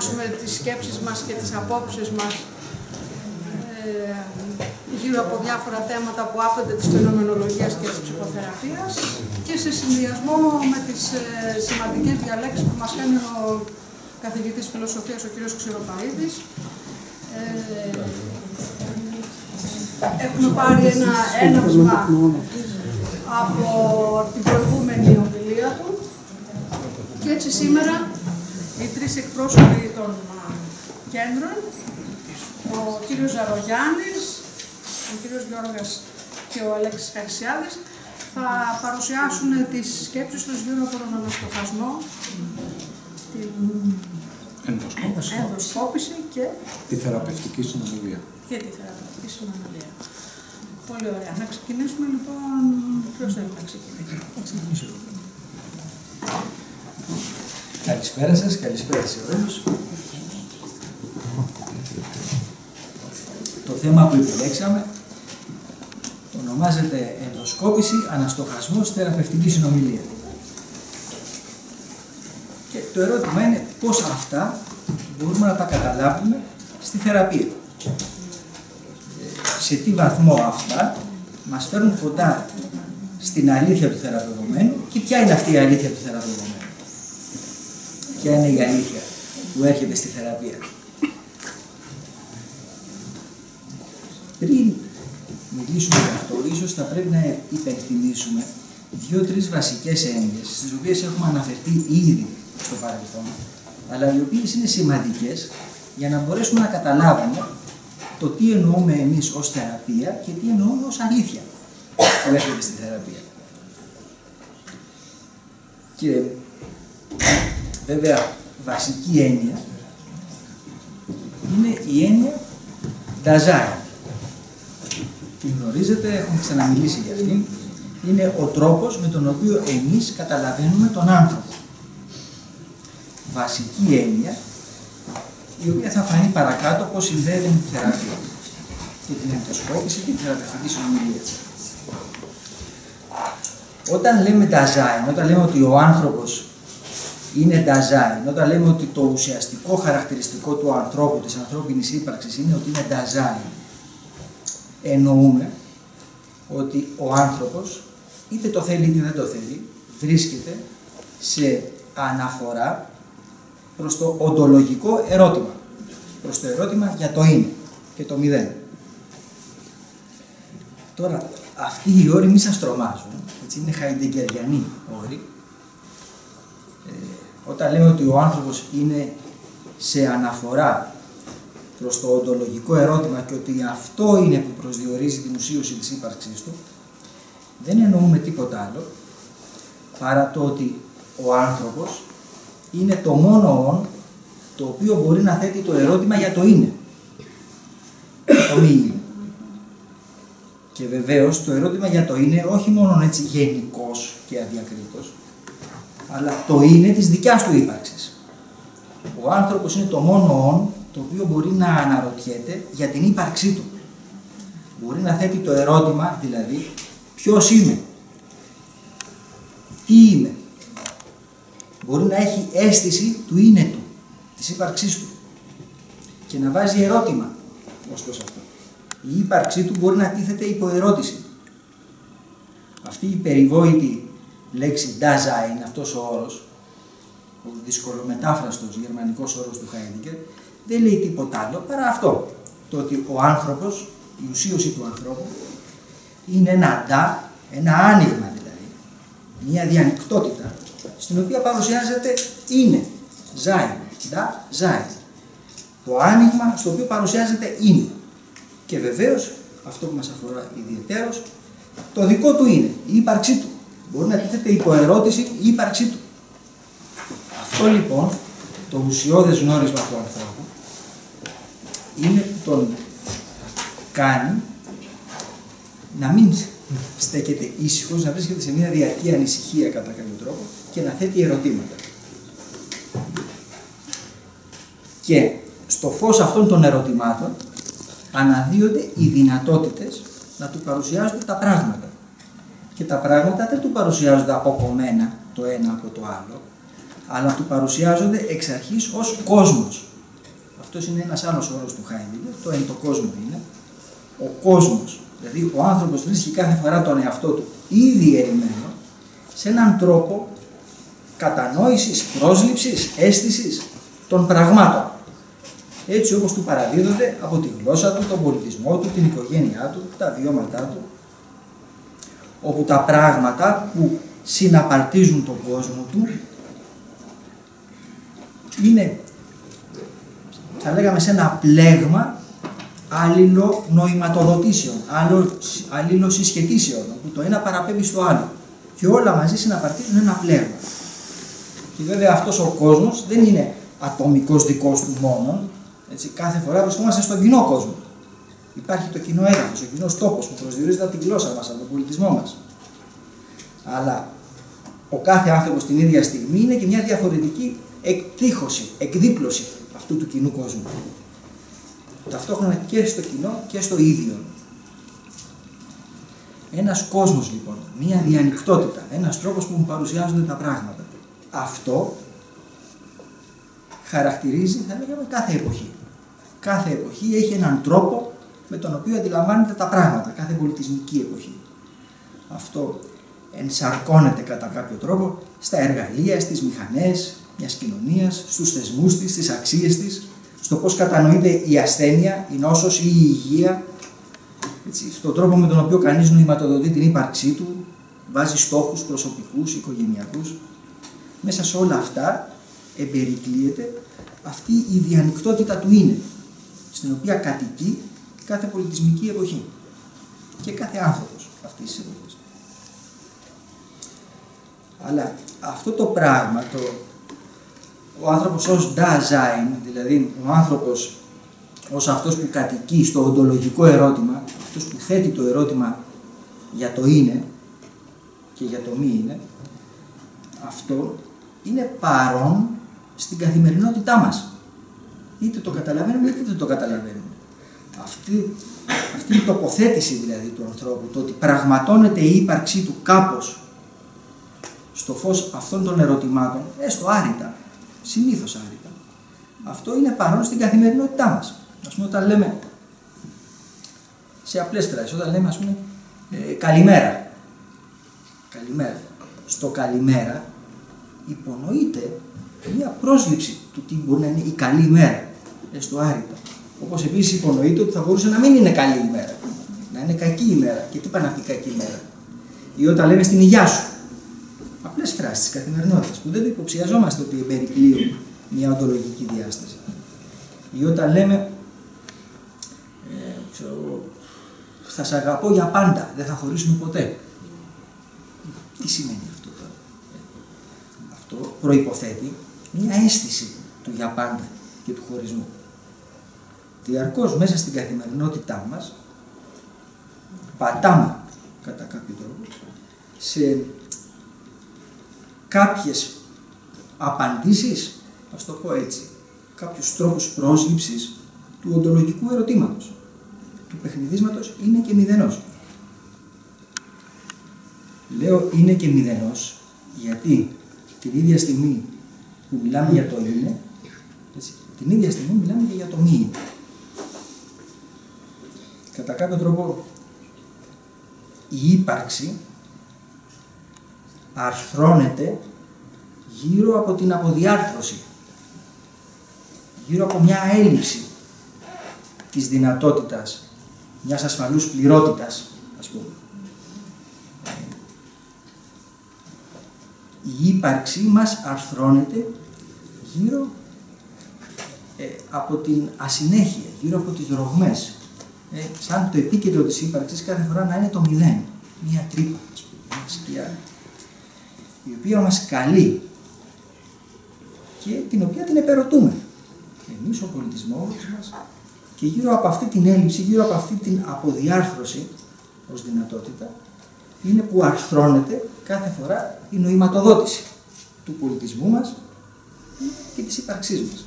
ανταλλάξουμε τις σκέψεις μας και τις απόψεις μας ε, γύρω από διάφορα θέματα που άπτονται της φαινομενολογίας και της ψυχοθεραπείας και σε συνδυασμό με τις ε, σημαντικές διαλέξεις που μας κάνει ο καθηγητής φιλοσοφίας, ο κ. Ξηροπαίδης. Ε, έχουμε πάρει ένα έναυσμα από την προηγούμενη ομιλία του και έτσι σήμερα οι τρεις εκπρόσωποι των κέντρων, ο κύριος Ζαρογιάννης, ο κύριος Γιώργας και ο Αλέξης Χαρισιάδης, θα παρουσιάσουν τις σκέψεις τους γύρω από τον αναστοχασμό, την ενδοσκόπηση και τη θεραπευτική συνομιλία. Και τη θεραπευτική συνομιλία. Πολύ ωραία. Να ξεκινήσουμε λοιπόν. Ποιος θέλει να ξεκινήσει; Καλησπέρα σας, καλησπέρα σε όλους. Το θέμα που επιλέξαμε ονομάζεται ενδοσκόπηση, αναστοχασμός, θεραπευτική συνομιλία. Και το ερώτημα είναι πώς αυτά μπορούμε να τα καταλάβουμε στη θεραπεία. Σε τι βαθμό αυτά μας φέρνουν κοντά στην αλήθεια του θεραπευομένου και ποια είναι αυτή η αλήθεια του θεραπευομένου. Ποια είναι η αλήθεια που έρχεται στη θεραπεία. Πριν μιλήσουμε για αυτό, ίσως θα πρέπει να υπενθυμίσουμε δύο-τρεις βασικές έννοιες, στις οποίες έχουμε αναφερθεί ήδη στο παρελθόν, αλλά οι οποίες είναι σημαντικές για να μπορέσουμε να καταλάβουμε το τι εννοούμε εμείς ως θεραπεία και τι εννοούμε ως αλήθεια που έρχεται στη θεραπεία. Και βέβαια βασική έννοια είναι η έννοια Dasein. Την γνωρίζετε, έχουμε ξαναμιλήσει για αυτήν. Είναι ο τρόπος με τον οποίο εμείς καταλαβαίνουμε τον άνθρωπο. Βασική έννοια, η οποία θα φανεί παρακάτω πώς συνδέεται με τη θεραπεία και την ενδοσκόπηση και την θεραπευτική συνομιλία. Όταν λέμε Dasein, όταν λέμε ότι ο άνθρωπος είναι Dasein, όταν λέμε ότι το ουσιαστικό χαρακτηριστικό του ανθρώπου, της ανθρώπινης ύπαρξης είναι ότι είναι Dasein, εννοούμε ότι ο άνθρωπος, είτε το θέλει είτε δεν το θέλει, βρίσκεται σε αναφορά προς το οντολογικό ερώτημα. Προς το ερώτημα για το είναι και το μηδέν. Τώρα, αυτοί οι όροι μη σας τρομάζουν, έτσι είναι χαϊντεγκεριανοί όροι. Ε, όταν λέμε ότι ο άνθρωπος είναι σε αναφορά προς το οντολογικό ερώτημα και ότι αυτό είναι που προσδιορίζει την ουσίωση της ύπαρξής του, δεν εννοούμε τίποτα άλλο παρά το ότι ο άνθρωπος είναι το μόνο όν το οποίο μπορεί να θέτει το ερώτημα για το είναι. Το μη είναι. Και βεβαίως το ερώτημα για το είναι όχι μόνο έτσι γενικός και αδιακρίτος, αλλά το είναι της δικιάς του ύπαρξης. Ο άνθρωπος είναι το μόνο όν το οποίο μπορεί να αναρωτιέται για την ύπαρξή του. Μπορεί να θέτει το ερώτημα, δηλαδή, ποιος είμαι, τι είμαι; Μπορεί να έχει αίσθηση του είναι του, της ύπαρξής του και να βάζει ερώτημα ως προς αυτό. Η ύπαρξή του μπορεί να τίθεται υπό ερώτηση. Αυτή η περιβόητη λέξη Dasein, είναι αυτός ο όρος, ο δυσκολομετάφραστος γερμανικός όρος του Χάιντιγκερ, δεν λέει τίποτα άλλο παρά αυτό. Το ότι ο άνθρωπος, η ουσίωση του ανθρώπου, είναι ένα ντά, ένα άνοιγμα δηλαδή. Μια διανυκτότητα, στην οποία παρουσιάζεται είναι, ζάει, ντα, ζάει. Το άνοιγμα στο οποίο παρουσιάζεται είναι. Και βεβαίως, αυτό που μας αφορά ιδιαίτερος, το δικό του είναι, η ύπαρξή του. Μπορεί να τίθεται υπό ερώτηση η ύπαρξή του. Αυτό λοιπόν το ουσιώδες γνώρισμα του ανθρώπου είναι που τον κάνει να μην στέκεται ήσυχος, να βρίσκεται σε μια διαρκή ανησυχία κατά κάποιο τρόπο και να θέτει ερωτήματα. Και στο φως αυτών των ερωτημάτων αναδύονται οι δυνατότητες να του παρουσιάζονται τα πράγματα. Και τα πράγματα δεν του παρουσιάζονται αποκομμένα το ένα από το άλλο, αλλά του παρουσιάζονται εξ αρχής ως κόσμος. Αυτός είναι ένας άλλος όρος του Χάιντιγκερ, το εν το κόσμο είναι. Ο κόσμος, δηλαδή ο άνθρωπος βρίσκει κάθε φορά τον εαυτό του ήδη ερημένο σε έναν τρόπο κατανόησης, πρόσληψης, αίσθησης των πραγμάτων. Έτσι όπως του παραδίδονται από τη γλώσσα του, τον πολιτισμό του, την οικογένειά του, τα βιώματά του, όπου τα πράγματα που συναπαρτίζουν τον κόσμο του είναι, θα λέγαμε, σε ένα πλέγμα άλληλο νοηματοδοτήσεων, άλληλο συσχετήσεων, που το ένα παραπέμπει στο άλλο. Και όλα μαζί συναπαρτίζουν ένα πλέγμα. Και βέβαια αυτός ο κόσμος δεν είναι ατομικός δικός του μόνο, έτσι, κάθε φορά βρισκόμαστε στον κοινό κόσμο. Υπάρχει το κοινό έδαφο, ο κοινός τόπος που προσδιορίζεται από τη γλώσσα μας, από τον πολιτισμό μας. Αλλά ο κάθε άνθρωπος την ίδια στιγμή είναι και μια διαφορετική εκτύχωση, εκδίπλωση αυτού του κοινού κόσμου. Ταυτόχρονα και στο κοινό και στο ίδιο. Ένας κόσμος λοιπόν, μια διανυκτότητα, ένας τρόπος που μου παρουσιάζονται τα πράγματα. Αυτό χαρακτηρίζει, θα λέγαμε, κάθε εποχή. Κάθε εποχή έχει έναν τρόπο με τον οποίο αντιλαμβάνεται τα πράγματα, κάθε πολιτισμική εποχή. Αυτό ενσαρκώνεται κατά κάποιο τρόπο στα εργαλεία, στις μηχανές μιας κοινωνίας, στους θεσμούς της, στις αξίες της, στο πώς κατανοείται η ασθένεια, η νόσος ή η υγεία, έτσι, στον τρόπο με τον οποίο κανείς νοηματοδοτεί την ύπαρξή του, βάζει στόχους προσωπικούς, οικογενειακούς. Μέσα σε όλα αυτά εμπερικλείεται αυτή η διανυκτότητα του είναι, στην οποία κατοικεί κάθε πολιτισμική εποχή και κάθε άνθρωπος αυτής της εποχής. Αλλά αυτό το πράγμα, το, ο άνθρωπος ως Dasein, δηλαδή ο άνθρωπος ως αυτός που κατοικεί στο οντολογικό ερώτημα, αυτός που θέτει το ερώτημα για το είναι και για το μη είναι, αυτό είναι παρόν στην καθημερινότητά μας. Είτε το καταλαβαίνουμε είτε δεν το καταλαβαίνουμε. Αυτή, αυτή η τοποθέτηση δηλαδή του ανθρώπου, το ότι πραγματώνεται η ύπαρξή του κάπως στο φως αυτών των ερωτημάτων, έστω άρρητα, συνήθως άρρητα, αυτό είναι παρόν στην καθημερινότητά μας. Ας πούμε όταν λέμε, σε απλές φράσεις, όταν λέμε ας πούμε ε, καλημέρα. Καλημέρα. Στο καλημέρα υπονοείται μια πρόσληψη του τι μπορεί να είναι η καλή ημέρα, έστω άρρητα. Όπως επίσης υπονοείται ότι θα μπορούσε να μην είναι καλή ημέρα, να είναι κακή ημέρα. Και τι πάει να πει κακή ημέρα. Ή όταν λέμε στην υγειά σου. Απλές φράσεις της καθημερινότητας που δεν υποψιαζόμαστε ότι εμπερικλείουν μια οντολογική διάσταση. Ή όταν λέμε, ε, ξέρω, θα σε αγαπώ για πάντα, δεν θα χωρίσουμε ποτέ. Τι σημαίνει αυτό τώρα; Αυτό προϋποθέτει μια αίσθηση του για πάντα και του χωρισμού. Διαρκώς μέσα στην καθημερινότητά μας πατάμε κατά κάποιο τρόπο σε κάποιες απαντήσεις, ας το πω έτσι, κάποιους τρόπους πρόσληψης του οντολογικού ερωτήματος. Του παιχνιδίσματος είναι και μηδενός. Λέω είναι και μηδενός γιατί την ίδια στιγμή που μιλάμε για το είναι, έτσι, την ίδια στιγμή μιλάμε και για το μη είναι. Κατά κάποιο τρόπο η ύπαρξη αρθρώνεται γύρω από την αποδιάρθρωση, γύρω από μια έλλειψη της δυνατότητας μιας ασφαλούς πληρότητας, ας πούμε. η ύπαρξή μας αρθρώνεται γύρω ε, από την ασυνέχεια, γύρω από τις ρογμές. Ε, σαν το επίκεντρο της ύπαρξης κάθε φορά να είναι το μηδέν. Μία τρύπα, ας πούμε, μια σκιά, η οποία μας καλεί και την οποία την επερωτούμε. Εμείς ο πολιτισμός μας και γύρω από αυτή την έλλειψη, γύρω από αυτή την αποδιάρθρωση ως δυνατότητα, είναι που αρθρώνεται κάθε φορά η νοηματοδότηση του πολιτισμού μας και της ύπαρξής μας.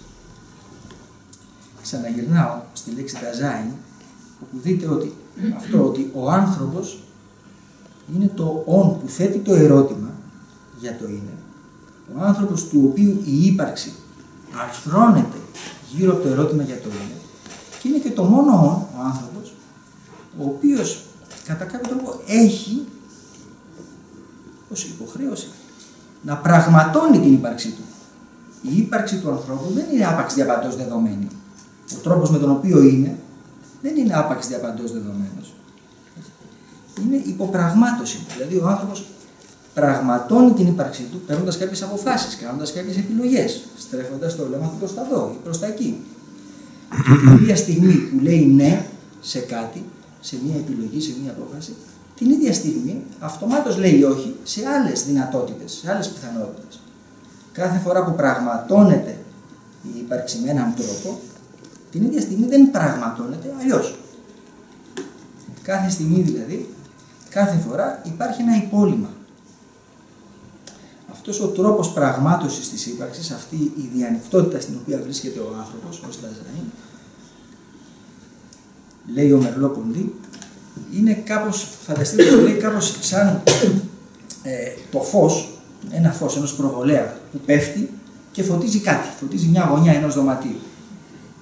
ξαναγυρνάω στη λέξη Dasein, όπου δείτε ότι αυτό ότι ο άνθρωπος είναι το «ον» που θέτει το ερώτημα για το είναι. Ο άνθρωπος του οποίου η ύπαρξη αρθρώνεται γύρω από το ερώτημα για το είναι και είναι και το μόνο «ον» ο άνθρωπος ο οποίος κατά κάποιο τρόπο έχει ως υποχρέωση να πραγματώνει την ύπαρξή του. Η ύπαρξη του ανθρώπου δεν είναι άπαξ διαπαντός δεδομένη. Ο τρόπος με τον οποίο είναι δεν είναι άπαξ διαπαντός δεδομένος. Είναι υποπραγμάτωση. Δηλαδή ο άνθρωπος πραγματώνει την ύπαρξή του παίρνοντας κάποιες αποφάσεις, κάνοντας κάποιες επιλογές, στρέφοντας το βλέμμα του προς τα εδώ ή προς τα εκεί. Και την ίδια στιγμή που λέει ναι σε κάτι, σε μια επιλογή, σε μια απόφαση, την ίδια στιγμή αυτομάτως λέει όχι σε άλλες δυνατότητες, σε άλλες πιθανότητες. Κάθε φορά που πραγματώνεται η ύπαρξη με έναν τρόπο, την ίδια στιγμή δεν πραγματώνεται αλλιώς. Κάθε στιγμή δηλαδή, κάθε φορά υπάρχει ένα υπόλοιμα. Αυτός ο τρόπος πραγμάτωσης της ύπαρξης, αυτή η διανυκτότητα στην οποία βρίσκεται ο άνθρωπος, ως Λαζαΐν, λέει ο Μερλό Ποντή, είναι κάπως, φανταστείτε το λέει κάπως σαν ε, το φως, ένα φως ενός προβολέα που πέφτει και φωτίζει κάτι, φωτίζει μια γωνιά ενός δωματίου.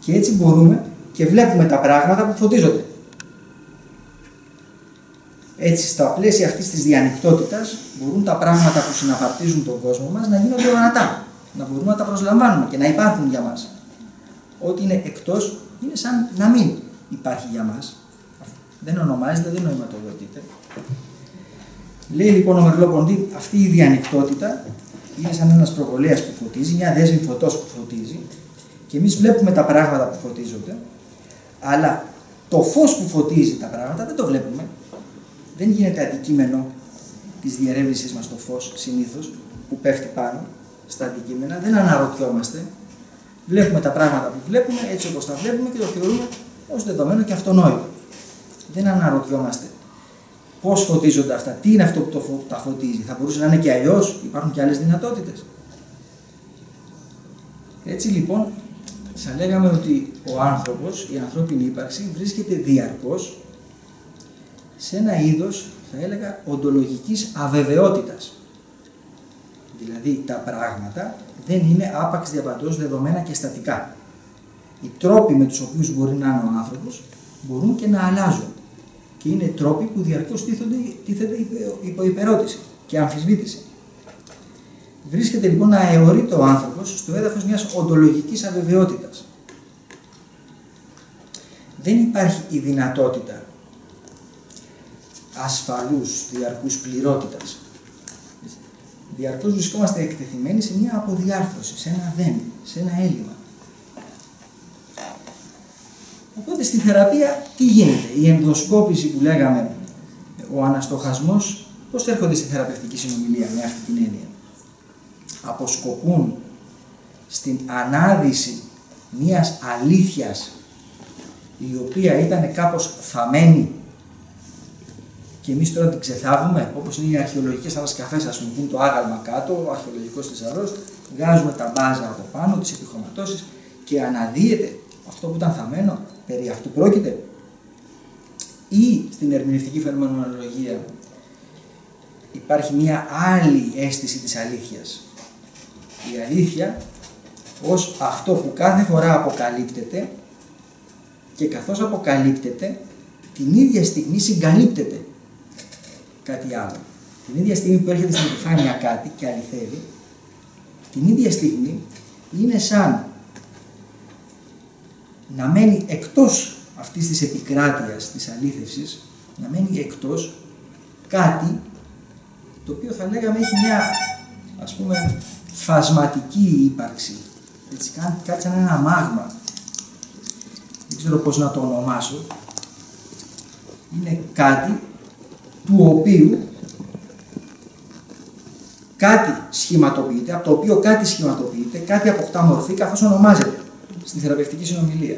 Και έτσι μπορούμε και βλέπουμε τα πράγματα που φωτίζονται. Έτσι, στα πλαίσια αυτής της διανυκτότητας μπορούν τα πράγματα που συναπαρτίζουν τον κόσμο μας να γίνονται ορατά, να μπορούμε να τα προσλαμβάνουμε και να υπάρχουν για μας. Ό,τι είναι εκτός είναι σαν να μην υπάρχει για μας. Δεν ονομάζεται, δεν νοηματοδοτείται. Λέει λοιπόν ο Μερλό αυτή η διανυκτότητα είναι σαν ένας προβολέας που φωτίζει, μια δέσμη φωτός που φωτίζει και εμείς βλέπουμε τα πράγματα που φωτίζονται, αλλά το φως που φωτίζει τα πράγματα δεν το βλέπουμε. Δεν γίνεται αντικείμενο της διερεύνησής μας το φως συνήθως που πέφτει πάνω στα αντικείμενα, δεν αναρωτιόμαστε. Βλέπουμε τα πράγματα που βλέπουμε έτσι όπως τα βλέπουμε και το θεωρούμε ως δεδομένο και αυτονόητο. Δεν αναρωτιόμαστε πώς φωτίζονται αυτά, τι είναι αυτό που το τα φωτίζει, θα μπορούσε να είναι και αλλιώς, υπάρχουν και άλλες δυνατότητες. Έτσι λοιπόν, θα λέγαμε ότι ο άνθρωπος, η ανθρώπινη ύπαρξη βρίσκεται διαρκώς σε ένα είδος, θα έλεγα, οντολογικής αβεβαιότητας. Δηλαδή τα πράγματα δεν είναι άπαξ διαπαντός δεδομένα και στατικά. Οι τρόποι με τους οποίους μπορεί να είναι ο άνθρωπος μπορούν και να αλλάζουν. Και είναι τρόποι που διαρκώς τίθεται υπό υπερώτηση και αμφισβήτηση. Βρίσκεται λοιπόν να αιωρείται ο άνθρωπος στο έδαφος μιας οντολογικής αβεβαιότητας. Δεν υπάρχει η δυνατότητα ασφαλούς, διαρκούς πληρότητας. Διαρκώς βρισκόμαστε εκτεθειμένοι σε μια αποδιάρθρωση, σε ένα δεν, σε ένα έλλειμμα. Οπότε στη θεραπεία τι γίνεται, η ενδοσκόπηση που λέγαμε, ο αναστοχασμός, πώς έρχονται στη θεραπευτική συνομιλία με αυτή την έννοια; Αποσκοπούν στην ανάδυση μιας αλήθειας η οποία ήταν κάπως θαμένη και εμείς τώρα την ξεθάβουμε, όπως είναι οι αρχαιολογικές ανασκαφέ, ας πούμε, που είναι το άγαλμα κάτω, ο αρχαιολογικός θησαυρός, βγάζουμε τα μπάζα από πάνω, τις επιχρωματώσει και αναδύεται αυτό που ήταν θαμένο, περί αυτού πρόκειται. Ή στην ερμηνευτική φαινομενολογία υπάρχει μια άλλη αίσθηση της αλήθειας. Η αλήθεια ως αυτό που κάθε φορά αποκαλύπτεται και καθώς αποκαλύπτεται την ίδια στιγμή συγκαλύπτεται κάτι άλλο. Την ίδια στιγμή που έρχεται στην επιφάνεια κάτι και αληθεύει, την ίδια στιγμή είναι σαν να μένει εκτός αυτής της επικράτειας, της αλήθευσης, να μένει εκτός κάτι το οποίο θα λέγαμε έχει μια ας πούμε φασματική ύπαρξη. Έτσι, κάτι σαν ένα μάγμα. Δεν ξέρω πώς να το ονομάσω. Είναι κάτι του οποίου κάτι σχηματοποιείται, από το οποίο κάτι σχηματοποιείται, κάτι αποκτά μορφή καθώς ονομάζεται στη θεραπευτική συνομιλία.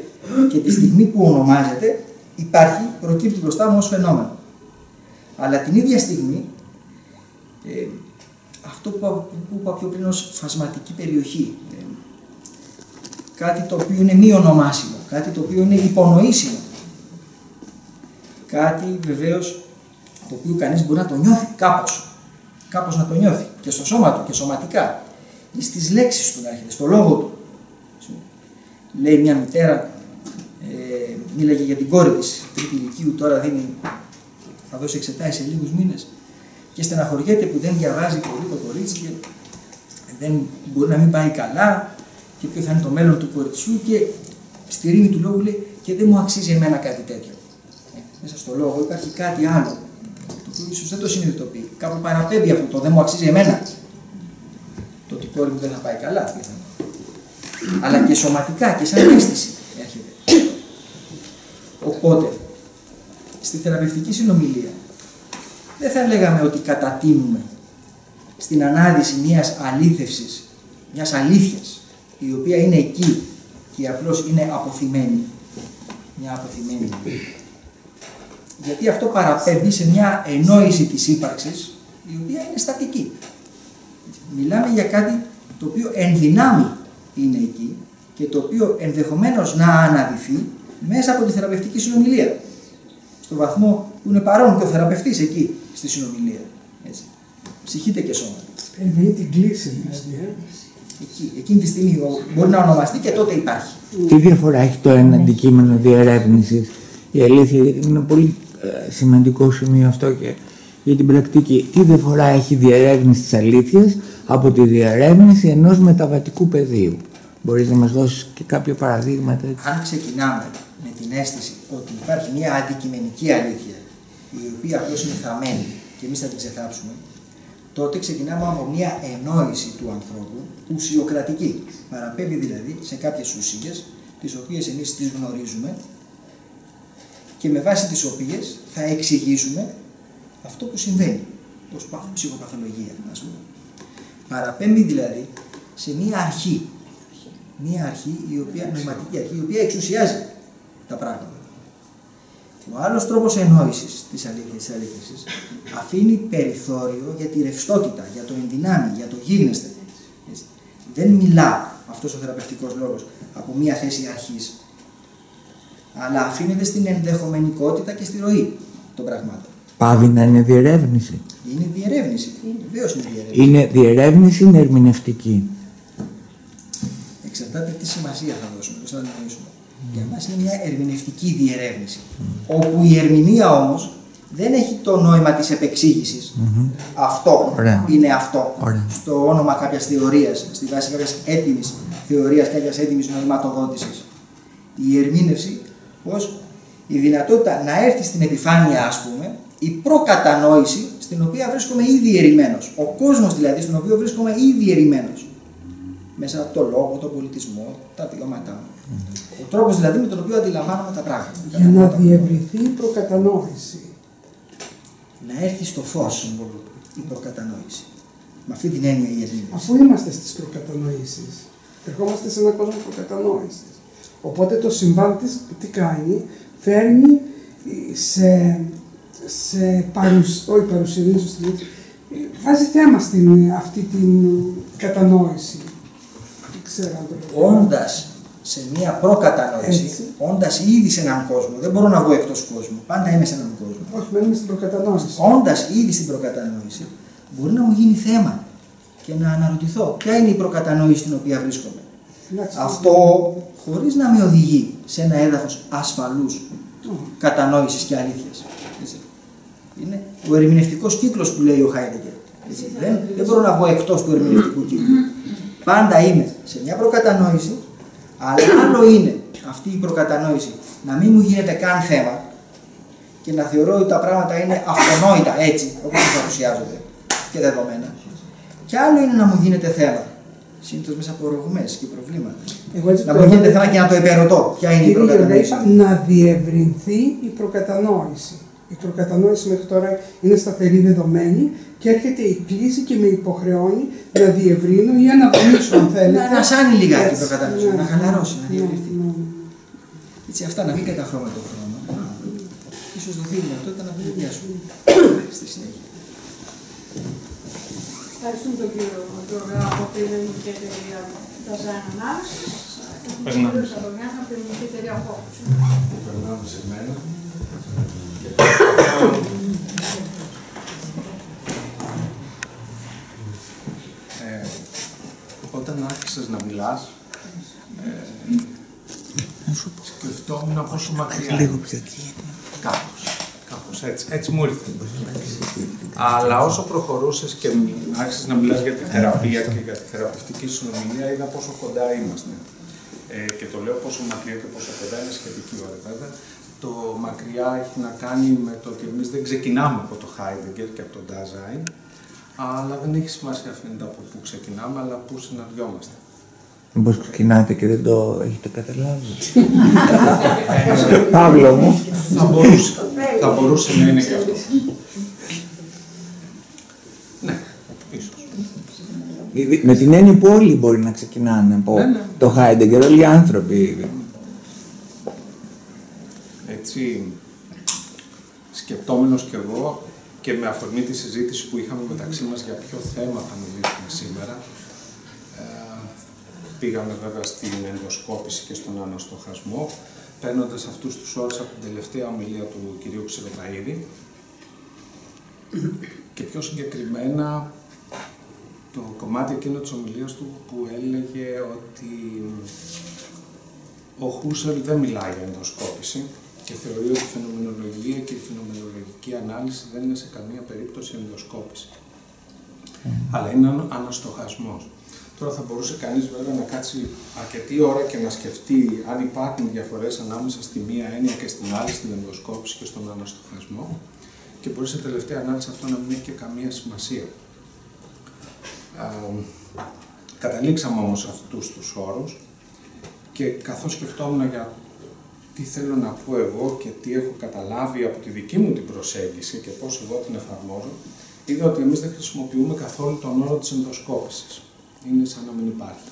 Και τη στιγμή που ονομάζεται, υπάρχει, προκύπτει μπροστά μου ως φαινόμενο. Αλλά την ίδια στιγμή, ε, αυτό που, που είπα πιο πριν ως φασματική περιοχή, ε, κάτι το οποίο είναι μη ονομάσιμο, κάτι το οποίο είναι υπονοήσιμο. Κάτι βεβαίως το οποίο κανείς μπορεί να το νιώθει κάπως. Κάπως να το νιώθει και στο σώμα του και σωματικά. Ή στις λέξεις του να έρχεται, στο λόγο του. Λέει μια μητέρα, ε, μίλαγε για την κόρη της, τρίτη ηλικίου, τώρα δίνει, θα δώσει εξετάσεις σε λίγους μήνες και στεναχωριέται που δεν διαβάζει πολύ το κορίτσι και δεν μπορεί να μην πάει καλά και ποιο θα είναι το μέλλον του κοριτσιού και στη ρήμη του λόγου λέει και δεν μου αξίζει εμένα κάτι τέτοιο. Ε, μέσα στο λόγο υπάρχει κάτι άλλο το οποίο ίσως δεν το συνειδητοποιεί. Κάπου παραπέμπει αυτό το δεν μου αξίζει εμένα. Το ότι η κόρη μου δεν θα πάει καλά. Αλλά και σωματικά και σαν αίσθηση έρχεται. Οπότε, στη θεραπευτική συνομιλία δεν θα λέγαμε ότι κατατείνουμε στην ανάδυση μιας αλήθευσης, μιας αλήθειας, η οποία είναι εκεί και απλώς είναι αποθυμένη. Μια αποθυμένη. Γιατί αυτό παραπέμπει σε μια ενόηση της ύπαρξης, η οποία είναι στατική. Μιλάμε για κάτι το οποίο ενδυνάμει είναι εκεί και το οποίο ενδεχομένως να αναδυθεί μέσα από τη θεραπευτική συνομιλία. Στο βαθμό που είναι παρόν και ο θεραπευτής εκεί στη συνομιλία. Έτσι. Ψυχείτε και σώμα. Εννοεί την κλίση δηλαδή. Ε. Εκεί, εκείνη τη στιγμή μπορεί να ονομαστεί και τότε υπάρχει. Τι διαφορά έχει το ένα αντικείμενο διερεύνησης; Η αλήθεια είναι πολύ ε, σημαντικό σημείο αυτό και για την πρακτική. Τι διαφορά έχει η διερεύνηση της αλήθειας από τη διερεύνηση ενός μεταβατικού πεδίου; Μπορείς να μας δώσεις και κάποια παραδείγματα. Αν ξεκινάμε με την αίσθηση ότι υπάρχει μια αντικειμενική αλήθεια η οποία απλώς είναι θαμένη και εμείς θα την ξεχάψουμε, τότε ξεκινάμε από μια ενόηση του ανθρώπου ουσιοκρατική. Παραπέμπει δηλαδή σε κάποιες ουσίες, τις οποίες εμείς τις γνωρίζουμε και με βάση τις οποίες θα εξηγήσουμε αυτό που συμβαίνει ως ψυχοπαθολογία, ας πούμε. Παραπέμπει δηλαδή σε μία αρχή, μία αρχή, η οποία, νοηματική αρχή, η οποία εξουσιάζει τα πράγματα. Ο άλλος τρόπος ενόησης της αλήθειας αφήνει περιθώριο για τη ρευστότητα, για το ενδυνάμει, για το γίγνεσθε. Δεν μιλά αυτός ο θεραπευτικός λόγος από μία θέση αρχής, αλλά αφήνεται στην ενδεχομενικότητα και στη ροή των πραγμάτων. Πάβει να είναι διερεύνηση. Είναι διερεύνηση. Βεβαίως είναι διερεύνηση. Είναι διερεύνηση, είναι ερμηνευτική. Εξαρτάται τι σημασία θα δώσουμε, πώ θα εννοήσουμε. Για μας είναι μια ερμηνευτική διερεύνηση. Όπου η ερμηνεία όμως δεν έχει το νόημα της επεξηγηση Αυτό είναι αυτό. Στο όνομα κάποιας θεωρίας, στη βάση κάποιας έτοιμης θεωρίας, κάποιας έτοιμης νοηματοδότηση. Η ερμήνευση ως η δυνατότητα να έρθει στην επιφάνεια, ας πούμε, η προκατανόηση στην οποία βρίσκομαι ήδη ερημένος. Ο κόσμος δηλαδή, στον οποίο βρίσκομαι ήδη ερημένος. Μέσα από το λόγο, τον πολιτισμό, τα βιώματά μου. Ο τρόπος δηλαδή με τον οποίο αντιλαμβάνομαι τα πράγματα. Για να διευρυνθεί η προκατανόηση. Να έρθει στο φως η προκατανόηση. Με αυτή την έννοια η ερμήνευση. Αφού είμαστε στις προκατανοήσει, ερχόμαστε σε έναν κόσμο προκατανόησης. Οπότε το συμβάν της τι κάνει, φέρνει σε, σε παρουσ, όχι παρουσία, βάζει θέμα στην αυτή την κατανόηση. Όντας σε μια προκατανόηση, όντας ήδη σε έναν κόσμο, δεν μπορώ να βγω εκτός κόσμου. Πάντα είμαι σε έναν κόσμο. Όχι, μένουμε στην προκατανόηση. Όντας ήδη στην προκατανόηση, μπορεί να μου γίνει θέμα και να αναρωτηθώ ποια είναι η προκατανόηση στην οποία βρίσκομαι. Αυτό χωρίς να με οδηγεί σε ένα έδαφος ασφαλούς κατανόησης και αλήθειας. Είναι ο ερμηνευτικός κύκλος που λέει ο Χάιντεγκερ. Δεν, δεν μπορώ να βγω εκτός του ερμηνευτικού κύκλου. Πάντα είμαι σε μια προκατανόηση, αλλά άλλο είναι αυτή η προκατανόηση να μην μου γίνεται καν θέμα και να θεωρώ ότι τα πράγματα είναι αυτονόητα έτσι όπως παρουσιάζονται και δεδομένα. Και άλλο είναι να μου γίνεται θέμα. Συνήθως μέσα από ρογμές και προβλήματα. να μου γίνεται θέμα και να το υπερωτώ. Ποια είναι η προκατανόηση. Να διευρυνθεί η προκατανόηση. Η προκατανόηση μέχρι τώρα είναι σταθερή δεδομένη και έρχεται η κλίση και με υποχρεώνει να διευρύνω ή να αναπνίσω αν θέλετε. Να ανασάνει λιγάκι η προκατανόηση, να χαλαρώσει, να διευρυνθεί. Έτσι αυτά, να μην καταχρώμε το χρόνο. Ίσως δοθεί η δυνατότητα να μην διάσουμε στη συνέχεια. Ευχαριστούμε τον κύριο Τζογρά από την Ελληνική Εταιρεία Design Analysis. Περνάμε. από την εταιρεία Περνάμε σε μένα. Ε, όταν άρχισες να μιλάς, ε, σκεφτόμουν πόσο μακριά. Λίγο πιο εκεί. Κάπως, κάπως έτσι, έτσι μου ήρθε. Αλλά όσο προχωρούσες και άρχισες να μιλάς για τη θεραπεία και για τη θεραπευτική συνομιλία, είδα πόσο κοντά είμαστε. Ε, και το λέω πόσο μακριά και πόσο κοντά είναι σχετική ώρα βέβαια. Το μακριά έχει να κάνει με το ότι εμείς δεν ξεκινάμε από το Heidegger και από το Dasein, αλλά δεν έχει σημασία φαίνεται από πού ξεκινάμε, αλλά πού συναντιόμαστε. Μήπως ξεκινάτε και δεν το έχετε καταλάβει; Παύλο μου. Θα μπορούσε, θα μπορούσε να είναι και αυτό. Ναι, ίσως. Με την έννοια που όλοι μπορεί να ξεκινάνε από Ναι, ναι. το Heidegger, όλοι οι άνθρωποι. Έτσι, σκεπτόμενος κι εγώ και με αφορμή τη συζήτηση που είχαμε μεταξύ μας για ποιο θέμα θα μιλήσουμε σήμερα, ε, πήγαμε βέβαια στην ενδοσκόπηση και στον αναστοχασμό, παίρνοντας αυτούς τους όρους από την τελευταία ομιλία του κυρίου Ψιλοπαίδη και πιο συγκεκριμένα το κομμάτι εκείνο της ομιλίας του που έλεγε ότι ο Χούσελ δεν μιλάει για ενδοσκόπηση και θεωρεί ότι η φαινομενολογία και η φαινομενολογική ανάλυση δεν είναι σε καμία περίπτωση ενδοσκόπηση. Αλλά είναι ένα αναστοχασμός. Τώρα θα μπορούσε κανείς βέβαια να κάτσει αρκετή ώρα και να σκεφτεί αν υπάρχουν διαφορές ανάμεσα στη μία έννοια και στην άλλη, στην ενδοσκόπηση και στον αναστοχασμό και μπορεί σε τελευταία ανάλυση αυτό να μην έχει και καμία σημασία. Α, καταλήξαμε όμως σε αυτούς τους όρους και καθώς σκεφτόμουν για τι θέλω να πω εγώ και τι έχω καταλάβει από τη δική μου την προσέγγιση και πώς εγώ την εφαρμόζω, είδα ότι εμείς δεν χρησιμοποιούμε καθόλου τον όρο της ενδοσκόπησης. Είναι σαν να μην υπάρχει.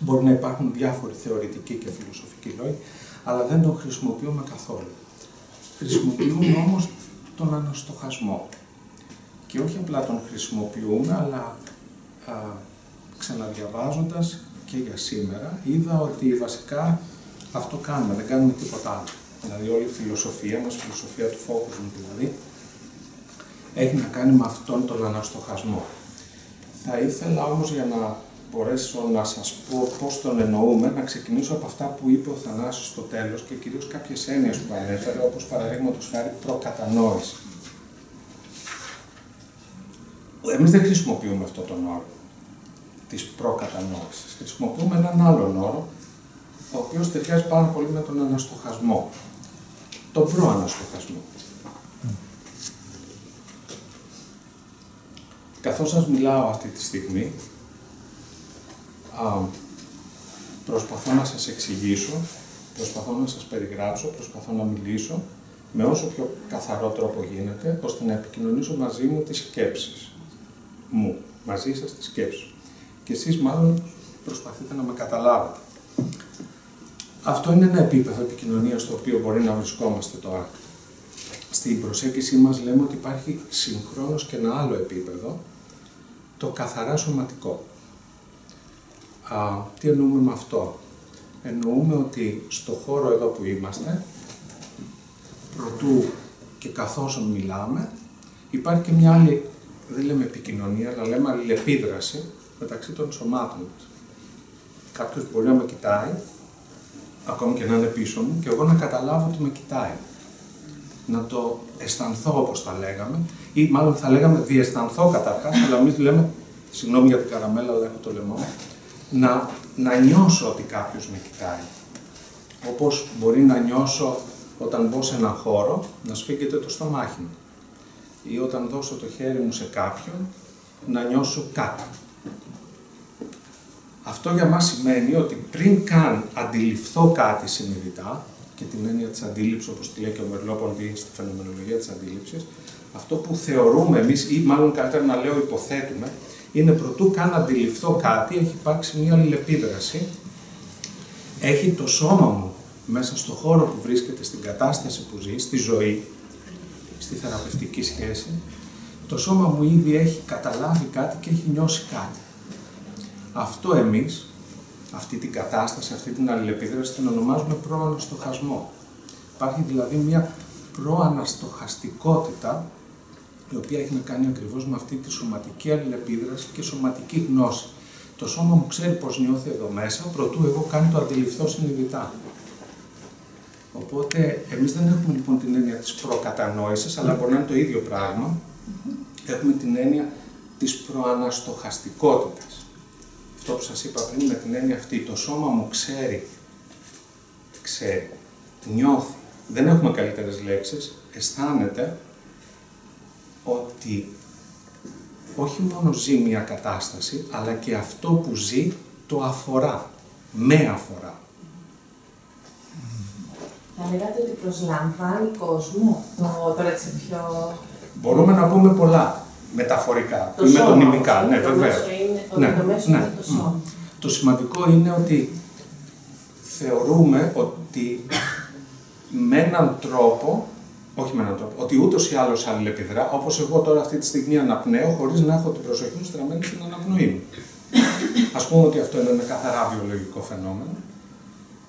Μπορεί να υπάρχουν διάφοροι θεωρητικοί και φιλοσοφικοί λόγοι, αλλά δεν τον χρησιμοποιούμε καθόλου. Χρησιμοποιούμε όμως τον αναστοχασμό. Και όχι απλά τον χρησιμοποιούμε, αλλά α, ξαναδιαβάζοντας και για σήμερα, είδα ότι βασικά αυτό κάνουμε, δεν κάνουμε τίποτα άλλο. Δηλαδή όλη η φιλοσοφία μας, η φιλοσοφία του μου δηλαδή, έχει να κάνει με αυτόν τον αναστοχασμό. Θα ήθελα όμως για να μπορέσω να σας πω πώς τον εννοούμε, να ξεκινήσω από αυτά που είπε ο Θανάσης στο τέλος και κυρίως κάποιες έννοιες που ανέφερε, όπως παραδείγματος χάρη προκατανόηση. Εμείς δεν χρησιμοποιούμε αυτόν τον όρο της προκατανόησης. Χρησιμοποιούμε έναν άλλον όρο, ο οποίος ταιριάζει πάρα πολύ με τον αναστοχασμό. Τον προαναστοχασμό. Καθώς σας μιλάω αυτή τη στιγμή, α, προσπαθώ να σας εξηγήσω, προσπαθώ να σας περιγράψω, προσπαθώ να μιλήσω με όσο πιο καθαρό τρόπο γίνεται, ώστε να επικοινωνήσω μαζί μου τις σκέψεις μου, μαζί σας τις σκέψεις. Και εσείς μάλλον προσπαθείτε να με καταλάβετε. Αυτό είναι ένα επίπεδο επικοινωνίας στο οποίο μπορεί να βρισκόμαστε τώρα. Στην προσέγγιση μας λέμε ότι υπάρχει συγχρόνως και ένα άλλο επίπεδο, το καθαρά σωματικό. Α, τι εννοούμε με αυτό; Εννοούμε ότι στο χώρο εδώ που είμαστε, προτού και καθώς μιλάμε, υπάρχει και μια άλλη, δεν λέμε επικοινωνία, αλλά λέμε αλληλεπίδραση μεταξύ των σωμάτων μας. Κάποιος μπορεί να με κοιτάει ακόμη και να είναι πίσω μου, και εγώ να καταλάβω ότι με κοιτάει. Να το αισθανθώ όπως θα λέγαμε, ή μάλλον θα λέγαμε διαισθανθώ καταρχάς, αλλά εμείς λέμε, συγγνώμη για την καραμέλα, αλλά έχω το λαιμό, να, να νιώσω ότι κάποιος με κοιτάει. Όπως μπορεί να νιώσω όταν μπω σε έναν χώρο, να σφίγγεται το στομάχι μου. Ή όταν δώσω το χέρι μου σε κάποιον, να νιώσω κάτι. Αυτό για μας σημαίνει ότι πριν καν αντιληφθώ κάτι συνειδητά, και την έννοια της αντίληψης, όπως τη λέει και ο Μερλόποντι στη φαινομενολογία της αντίληψης, αυτό που θεωρούμε εμείς, ή μάλλον καλύτερα να λέω υποθέτουμε, είναι προτού καν αντιληφθώ κάτι, έχει υπάρξει μια αλληλεπίδραση, έχει το σώμα μου μέσα στο χώρο που βρίσκεται, στην κατάσταση που ζει, στη ζωή, στη θεραπευτική σχέση, το σώμα μου ήδη έχει καταλάβει κάτι και έχει νιώσει κάτι. Αυτό εμείς αυτή την κατάσταση, αυτή την αλληλεπίδραση την ονομάζουμε προαναστοχασμό. Υπάρχει δηλαδή μια προαναστοχαστικότητα η οποία έχει να κάνει ακριβώς με αυτή τη σωματική αλληλεπίδραση και σωματική γνώση. Το σώμα μου ξέρει πώς νιώθει εδώ μέσα, προτού εγώ κάνω το αντιληφθώ συνειδητά. Οπότε, εμείς δεν έχουμε λοιπόν την έννοια της προκατανόησης, αλλά μπορεί να είναι το ίδιο πράγμα. Έχουμε την έννοια της προαναστοχαστικότητας. Αυτό που σας είπα πριν με την έννοια αυτή, το σώμα μου ξέρει, ξέρει, νιώθει, δεν έχουμε καλύτερες λέξεις, αισθάνεται ότι όχι μόνο ζει μια κατάσταση, αλλά και αυτό που ζει το αφορά, με αφορά. Θα λέγατε ότι προσλαμβάνει κόσμο, το, τώρα έτσι πιο... Μπορούμε να πούμε πολλά μεταφορικά Το ή σώμα, μετωνυμικά, όχι, ναι το βέβαια. μέσο είναι- ότι Ναι, το μέσο ναι, είναι το μ. σώμα. Το σημαντικό είναι ότι θεωρούμε ότι με έναν τρόπο, όχι με έναν τρόπο, ότι ούτως ή άλλως αλληλεπιδρά, όπως εγώ τώρα αυτή τη στιγμή αναπνέω, χωρίς να έχω την προσοχή μου στραμμένη στην αναπνοή μου. Α πούμε ότι αυτό είναι ένα καθαρά βιολογικό φαινόμενο.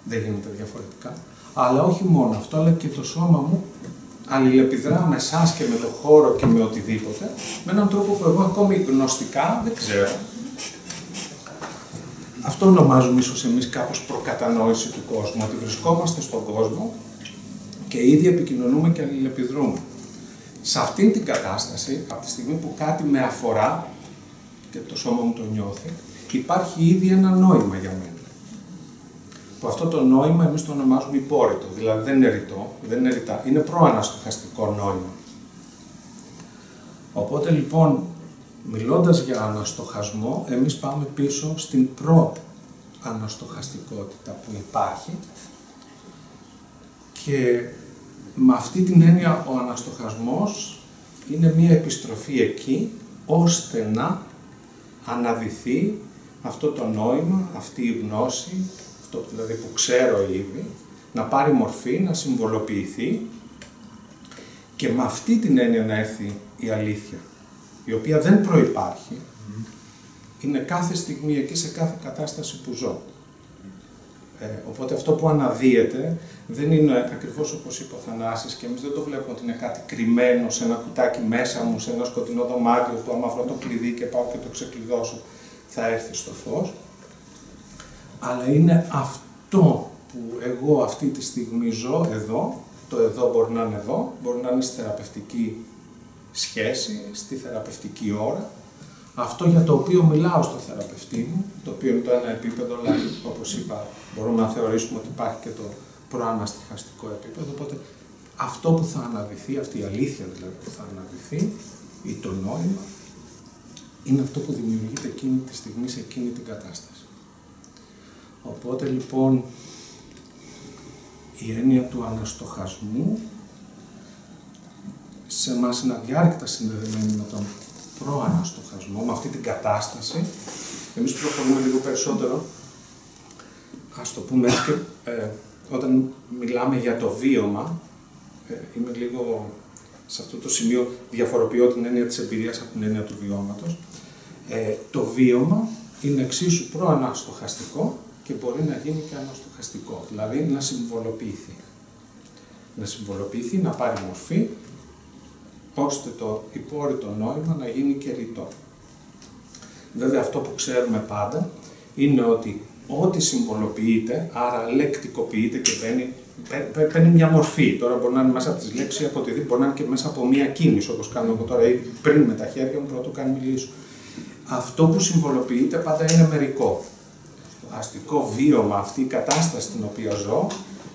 Δεν γίνεται διαφορετικά. Αλλά όχι μόνο αυτό, αλλά και το σώμα μου αλληλεπιδρά με εσάς και με το χώρο και με οτιδήποτε, με έναν τρόπο που εγώ ακόμη γνωστικά δεν ξέρω. Αυτό ονομάζουμε ίσως εμείς κάπως προκατανόηση του κόσμου, ότι βρισκόμαστε στον κόσμο και ήδη επικοινωνούμε και αλληλεπιδρούμε. Σε αυτήν την κατάσταση, από τη στιγμή που κάτι με αφορά και το σώμα μου το νιώθει, υπάρχει ήδη ένα νόημα για μένα. Που αυτό το νόημα εμείς το ονομάζουμε υπόρρητο, δηλαδή δεν είναι ρητό, δεν είναι ρητά, είναι προαναστοχαστικό νόημα. Οπότε λοιπόν, μιλώντας για αναστοχασμό, εμείς πάμε πίσω στην προ-αναστοχαστικότητα που υπάρχει. Και με αυτή την έννοια ο αναστοχασμός είναι μία επιστροφή εκεί ώστε να αναδυθεί αυτό το νόημα, αυτή η γνώση, αυτό δηλαδή που ξέρω ήδη, να πάρει μορφή, να συμβολοποιηθεί. Και με αυτή την έννοια να έρθει η αλήθεια, η οποία δεν προϋπάρχει, είναι κάθε στιγμή εκεί σε κάθε κατάσταση που ζω. Ε, οπότε αυτό που αναδύεται δεν είναι ακριβώς όπως είπε ο Θανάσης και εμείς δεν το βλέπουμε ότι είναι κάτι κρυμμένο σε ένα κουτάκι μέσα μου, σε ένα σκοτεινό δωμάτιο που άμα βρω το κλειδί και πάω και το ξεκλειδώσω θα έρθει στο φως. Αλλά είναι αυτό που εγώ αυτή τη στιγμή ζω εδώ, το εδώ μπορεί να είναι εδώ, μπορεί να είναι στη θεραπευτική σχέση, στη θεραπευτική ώρα, αυτό για το οποίο μιλάω στο θεραπευτή μου, το οποίο είναι το ένα επίπεδο, αλλά όπως είπα, μπορούμε να θεωρήσουμε ότι υπάρχει και το προαναστιχαστικό επίπεδο, οπότε αυτό που θα αναδυθεί, αυτή η αλήθεια δηλαδή που θα αναδυθεί, ή το νόημα, είναι αυτό που δημιουργείται εκείνη τη στιγμή σε εκείνη την κατάσταση. Οπότε λοιπόν, η έννοια του αναστοχασμού σε εμάς είναι αδιάρρηκτα συνδεδεμένη με τον προαναστοχασμό, με αυτή την κατάσταση. Εμείς προχωρούμε λίγο περισσότερο, ας το πούμε έτσι και ε, όταν μιλάμε για το βίωμα, ε, είμαι λίγο σε αυτό το σημείο, διαφοροποιώ την έννοια της εμπειρίας από την έννοια του βιώματος. Ε, το βίωμα είναι εξίσου προαναστοχαστικό και μπορεί να γίνει και αναστοχαστικό, δηλαδή να συμβολοποιηθεί. Να συμβολοποιηθεί, να πάρει μορφή, ώστε το υπόρρητο νόημα να γίνει και ρητό. Βέβαια αυτό που ξέρουμε πάντα είναι ότι ό,τι συμβολοποιείται, άρα λεκτικοποιείται και παίρνει, παίρνει μια μορφή. Τώρα μπορεί να είναι μέσα από τις λέξεις, από οτιδήποτε, μπορεί να είναι και μέσα από μια κίνηση, όπως κάνω εγώ τώρα ή πριν με τα χέρια μου, πρώτο καν μιλήσω. Αυτό που συμβολοποιείται πάντα είναι μερικό. Το αστικό βίωμα, αυτή η κατάσταση στην οποία ζω,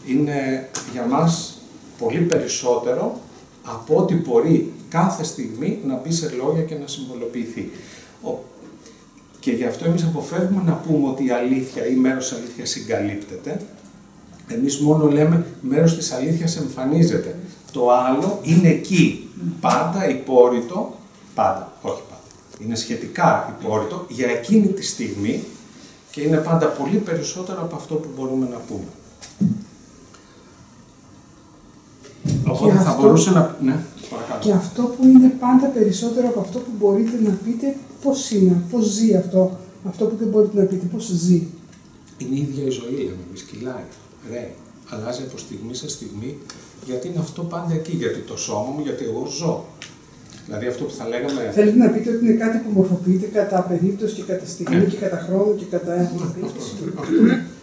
είναι για μας πολύ περισσότερο από ό,τι μπορεί κάθε στιγμή να μπει σε λόγια και να συμβολοποιηθεί. Και γι' αυτό εμείς αποφεύγουμε να πούμε ότι η αλήθεια ή μέρος της αλήθειας συγκαλύπτεται. Εμείς μόνο λέμε μέρος της αλήθειας εμφανίζεται. Το άλλο είναι εκεί, πάντα υπόρρητο, πάντα, όχι πάντα. Είναι σχετικά υπόρρητο για εκείνη τη στιγμή και είναι πάντα πολύ περισσότερο από αυτό που μπορούμε να πούμε. Οπότε θα αυτό- μπορούσε να... Ναι, παρακαλώ. Και αυτό που είναι πάντα περισσότερο από αυτό που μπορείτε να πείτε, πώς είναι, πώς ζει αυτό, αυτό που δεν μπορείτε να πείτε, πώς ζει. Είναι η ίδια η ζωή, λέμε εμείς, κυλάει, ρέει. Αλλάζει από στιγμή σε στιγμή, γιατί είναι αυτό πάντα εκεί, γιατί το σώμα μου, γιατί εγώ ζω. Δηλαδή αυτό που θα λέγαμε... Θέλετε να πείτε ότι είναι κάτι που μορφοποιείται κατά περίπτωση και κατά στιγμή και κατά χρόνο και κατά Αυτό,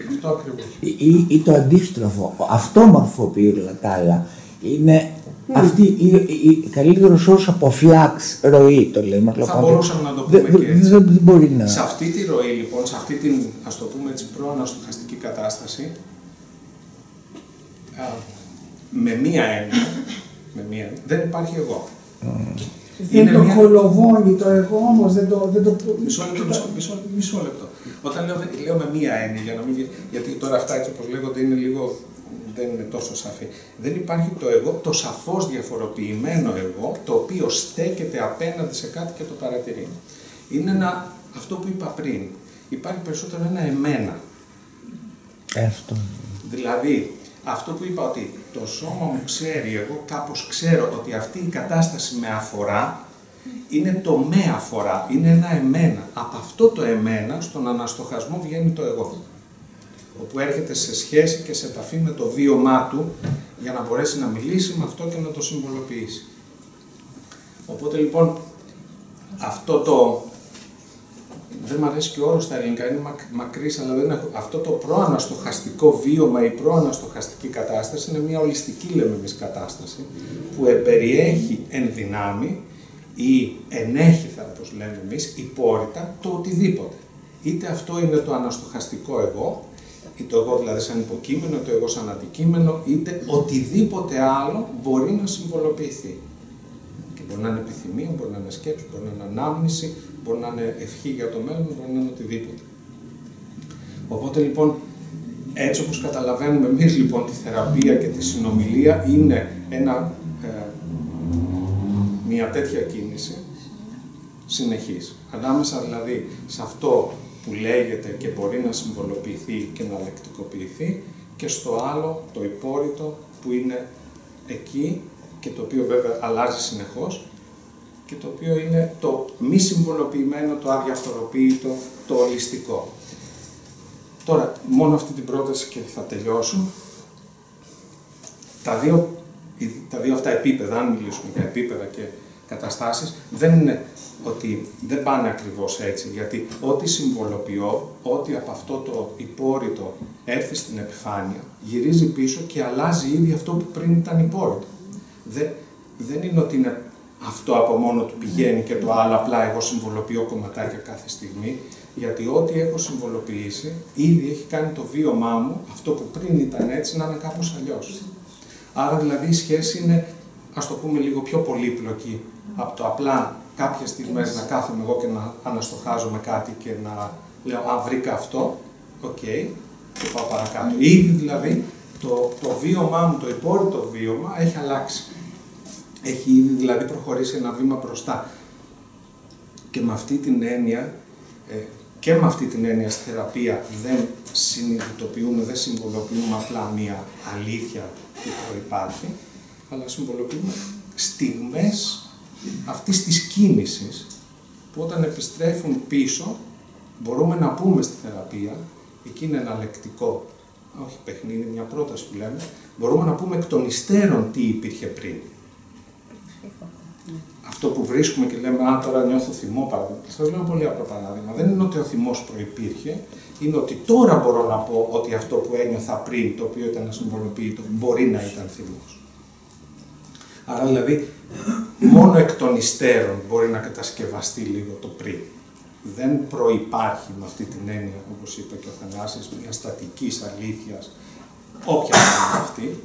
αυτό ακριβώς. Ή, ή, ή το αντίστροφο. Αυτό μορφοποιεί όλα τα άλλα. Είναι αυτή η, η, η καλύτερος όσο από φλάξ ροή το λέμε. Θα μπορούσαμε να το πούμε Δεν- και έτσι. Δεν δεν μπορεί να. Σε αυτή τη ροή λοιπόν, σε αυτή την ας το πούμε έτσι προαναστοχαστική κατάσταση, α, με μία έννοια, με μία, έννοια, δεν υπάρχει εγώ. Δεν το κολοβώνει το εγώ όμως, δεν το. Δεν το... Μισό λεπτό, μισό, μισό, μισό λεπτό. Όταν λέω, λέω με μία έννοια, για να μην, βγει- γιατί τώρα αυτά έτσι όπως λέγονται είναι λίγο, δεν είναι τόσο σαφή. Δεν υπάρχει το εγώ, το σαφώς διαφοροποιημένο εγώ, το οποίο στέκεται απέναντι σε κάτι και το παρατηρεί. Είναι ένα, αυτό που είπα πριν, υπάρχει περισσότερο ένα εμένα. Αυτό. Δηλαδή, αυτό που είπα ότι το σώμα μου ξέρει, εγώ κάπως ξέρω ότι αυτή η κατάσταση με αφορά, είναι το με αφορά, είναι ένα εμένα. Από αυτό το εμένα, στον αναστοχασμό βγαίνει το εγώ. Όπου έρχεται σε σχέση και σε επαφή με το βίωμά του, για να μπορέσει να μιλήσει με αυτό και να το συμβολοποιήσει. Οπότε λοιπόν, αυτό το, δεν μου αρέσει και ο όρος στα ελληνικά, είναι μακ, μακρύς, αλλά δεν έχω. Αυτό το προαναστοχαστικό βίωμα, η προαναστοχαστική κατάσταση είναι μια ολιστική, λέμε εμείς, κατάσταση, που εμπεριέχει εν δυνάμει ή ενέχει, θα όπως λέμε εμείς, υπόρριτα το οτιδήποτε. Είτε αυτό είναι το αναστοχαστικό εγώ, ή το εγώ δηλαδή σαν υποκείμενο, το εγώ σαν αντικείμενο, είτε οτιδήποτε άλλο μπορεί να συμβολοποιηθεί. Και μπορεί να είναι επιθυμία, μπορεί να είναι σκέψη, μπορεί να είναι ανάμνηση, μπορεί να είναι ευχή για το μέλλον, μπορεί να είναι οτιδήποτε. Οπότε λοιπόν, έτσι όπως καταλαβαίνουμε εμείς λοιπόν τη θεραπεία και τη συνομιλία είναι ένα, ε, μια τέτοια κίνηση συνεχής. Ανάμεσα δηλαδή σε αυτό που λέγεται και μπορεί να συμβολοποιηθεί και να λεκτικοποιηθεί και στο άλλο το υπόρρητο που είναι εκεί και το οποίο βέβαια αλλάζει συνεχώς και το οποίο είναι το μη συμβολοποιημένο, το αδιαφοροποίητο, το ολιστικό. Τώρα, μόνο αυτή την πρόταση και θα τελειώσω. Τα δύο, τα δύο αυτά επίπεδα, αν μιλήσουμε για επίπεδα και καταστάσεις, δεν είναι ότι δεν πάνε ακριβώς έτσι, γιατί ό,τι συμβολοποιώ, ό,τι από αυτό το υπόρρητο έρθει στην επιφάνεια, γυρίζει πίσω και αλλάζει ήδη αυτό που πριν ήταν υπόρρητο. Δεν, δεν είναι ότι είναι αυτό από μόνο του πηγαίνει και το άλλο απλά εγώ συμβολοποιώ κομματάκια κάθε στιγμή, γιατί ό,τι έχω συμβολοποιήσει ήδη έχει κάνει το βίωμά μου, αυτό που πριν ήταν έτσι, να είναι κάπως αλλιώς. Άρα δηλαδή η σχέση είναι, ας το πούμε λίγο πιο πολύπλοκη από το απλά κάποιες στιγμές να κάθομαι εγώ και να αναστοχάζομαι κάτι και να λέω «Α, βρήκα αυτό, οκ, και πάω παρακάτω». Ήδη δηλαδή το, το βίωμά μου, το υπόρρητο βίωμα έχει αλλάξει. Έχει ήδη δηλαδή προχωρήσει ένα βήμα μπροστά. Και με αυτή την έννοια, ε, και με αυτή την έννοια στη θεραπεία δεν συνειδητοποιούμε, δεν συμβολοποιούμε απλά μία αλήθεια που προϋπάρχει, αλλά συμβολοποιούμε στιγμές αυτής της κίνησης που όταν επιστρέφουν πίσω μπορούμε να πούμε στη θεραπεία, εκεί είναι ένα λεκτικό, όχι παιχνίδι, μια πρόταση που λέμε, μπορούμε να πούμε εκ των υστέρων τι υπήρχε πριν. Αυτό που βρίσκουμε και λέμε, Α, τώρα νιώθω θυμό, παραδείγματος. Σας λέω ένα πολύ απλό παράδειγμα. Δεν είναι ότι ο θυμός προπήρχε, είναι ότι τώρα μπορώ να πω ότι αυτό που ένιωθα πριν, το οποίο ήταν ασυμβολοποιητό, μπορεί να ήταν θυμός. Άρα δηλαδή, μόνο εκ των υστέρων μπορεί να κατασκευαστεί λίγο το πριν. Δεν προϋπάρχει με αυτή την έννοια, όπως είπε και ο Θανάσης, μια στατικής αλήθειας, όποια είναι αυτή,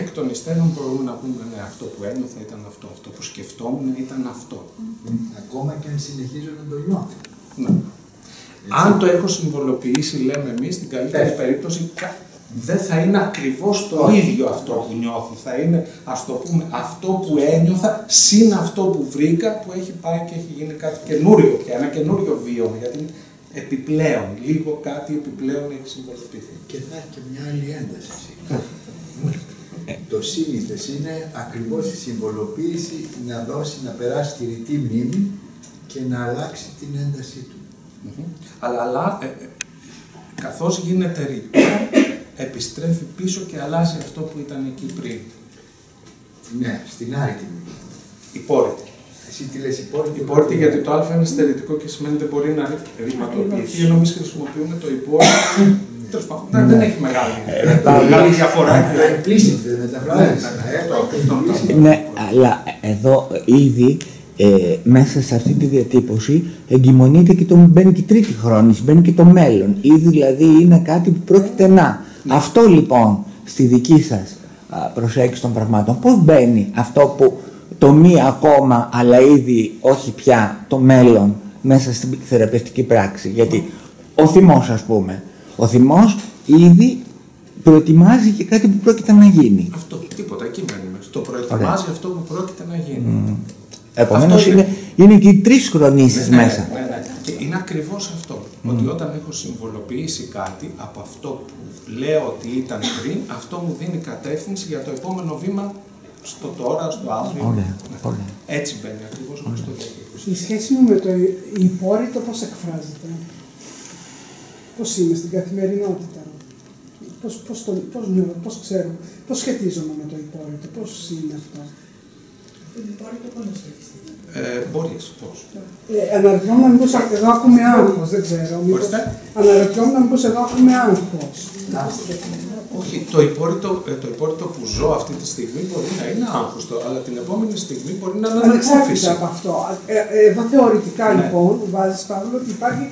εκ των υστέρων μπορούμε να πούμε ναι, αυτό που ένιωθα ήταν αυτό, αυτό που σκεφτόμουν ήταν αυτό. Ακόμα και αν συνεχίζω να το νιώθω. Ναι. Αν το έχω συμβολοποιήσει, λέμε εμείς, στην καλύτερη περίπτωση, κα- δεν θα είναι ακριβώς το ίδιο αυτό που νιώθω. Θα είναι, ας το πούμε, αυτό που ένιωθα, συν αυτό που βρήκα, που έχει πάει και έχει γίνει κάτι καινούριο πια, ένα καινούριο βίωμα, γιατί είναι επιπλέον, λίγο κάτι επιπλέον έχει συμβολοποιηθεί. Και θα έχει και μια άλλη ένταση. το σύνηθες είναι ακριβώς η συμβολοποίηση να δώσει, να περάσει τη ρητή μνήμη και να αλλάξει την έντασή του. Μμμ. Αλλά, αλλά ε, ε, Καθώς γίνεται ρητό, επιστρέφει πίσω και αλλάζει αυτό που ήταν εκεί πριν. Ναι, στην άρρητη. Υπόρριτη. Εσύ τι λες υπόρριτη. Υπόρριτη γιατί το α είναι στερετικό και σημαίνει δεν μπορεί να ρηματοποιηθεί, ενώ εμείς χρησιμοποιούμε το υπόρριτο. Τέλος πάντων, δεν- δεν έχει μεγάλη, μεγάλη διαφορά. Implicit δεν μεταφράζεις. Ε, το Ναι, αλλά εδώ ήδη ε, μέσα σε αυτή τη διατύπωση εγκυμονείται και το, μπαίνει και η τρίτη χρόνης, μπαίνει και το μέλλον. Ήδη δηλαδή είναι κάτι που πρόκειται να. Αυτό λοιπόν στη δική σας α, προσέγγιση των πραγμάτων, πώς μπαίνει αυτό που το μη ακόμα αλλά ήδη όχι πια το μέλλον μέσα στην θεραπευτική πράξη; Γιατί ο θυμός ας πούμε, ο θυμός ήδη προετοιμάζει και κάτι που πρόκειται να γίνει. Αυτό, τίποτα, εκεί μένουμε. Το προετοιμάζει αυτό που πρόκειται να γίνει. Επομένως Αυτό είναι, είναι και οι τρεις χρονίσεις Ναι, μέσα. Ναι, ναι. Και είναι ακριβώς αυτό. Ότι όταν έχω συμβολοποιήσει κάτι από αυτό που λέω ότι ήταν πριν, αυτό μου δίνει κατεύθυνση για το επόμενο βήμα στο τώρα, στο αύριο. Ωραία, Ναι. ωραία. Έτσι μπαίνει ακριβώς όπω το διατύπωση. Η σχέση μου με το υπόρρητο πώς εκφράζεται; Πώς είμαι στην καθημερινότητα; Πώς, πώς, το, πώς νιώθω, πώς ξέρω, πώς σχετίζομαι με το υπόρρητο, πώς είναι αυτό; Ε, Μπορεί, πώ. Ε, αναρωτιόμουν μήπως εδώ ακούμε άγχος, δεν ξέρω. Μήπως, Ορίστε. αναρωτιόμουν μήπως εδώ ακούμε άγχος. Όχι, το υπόρρητο, ε, το υπόρρητο που ζω αυτή τη στιγμή μπορεί να είναι άγχωστο, αλλά την επόμενη στιγμή μπορεί να είναι ανακούφιση. Ανεξάρτητα από αυτό. Ε, ε, εδώ θεωρητικά Ναι. λοιπόν βάζεις Παύλο ότι υπάρχει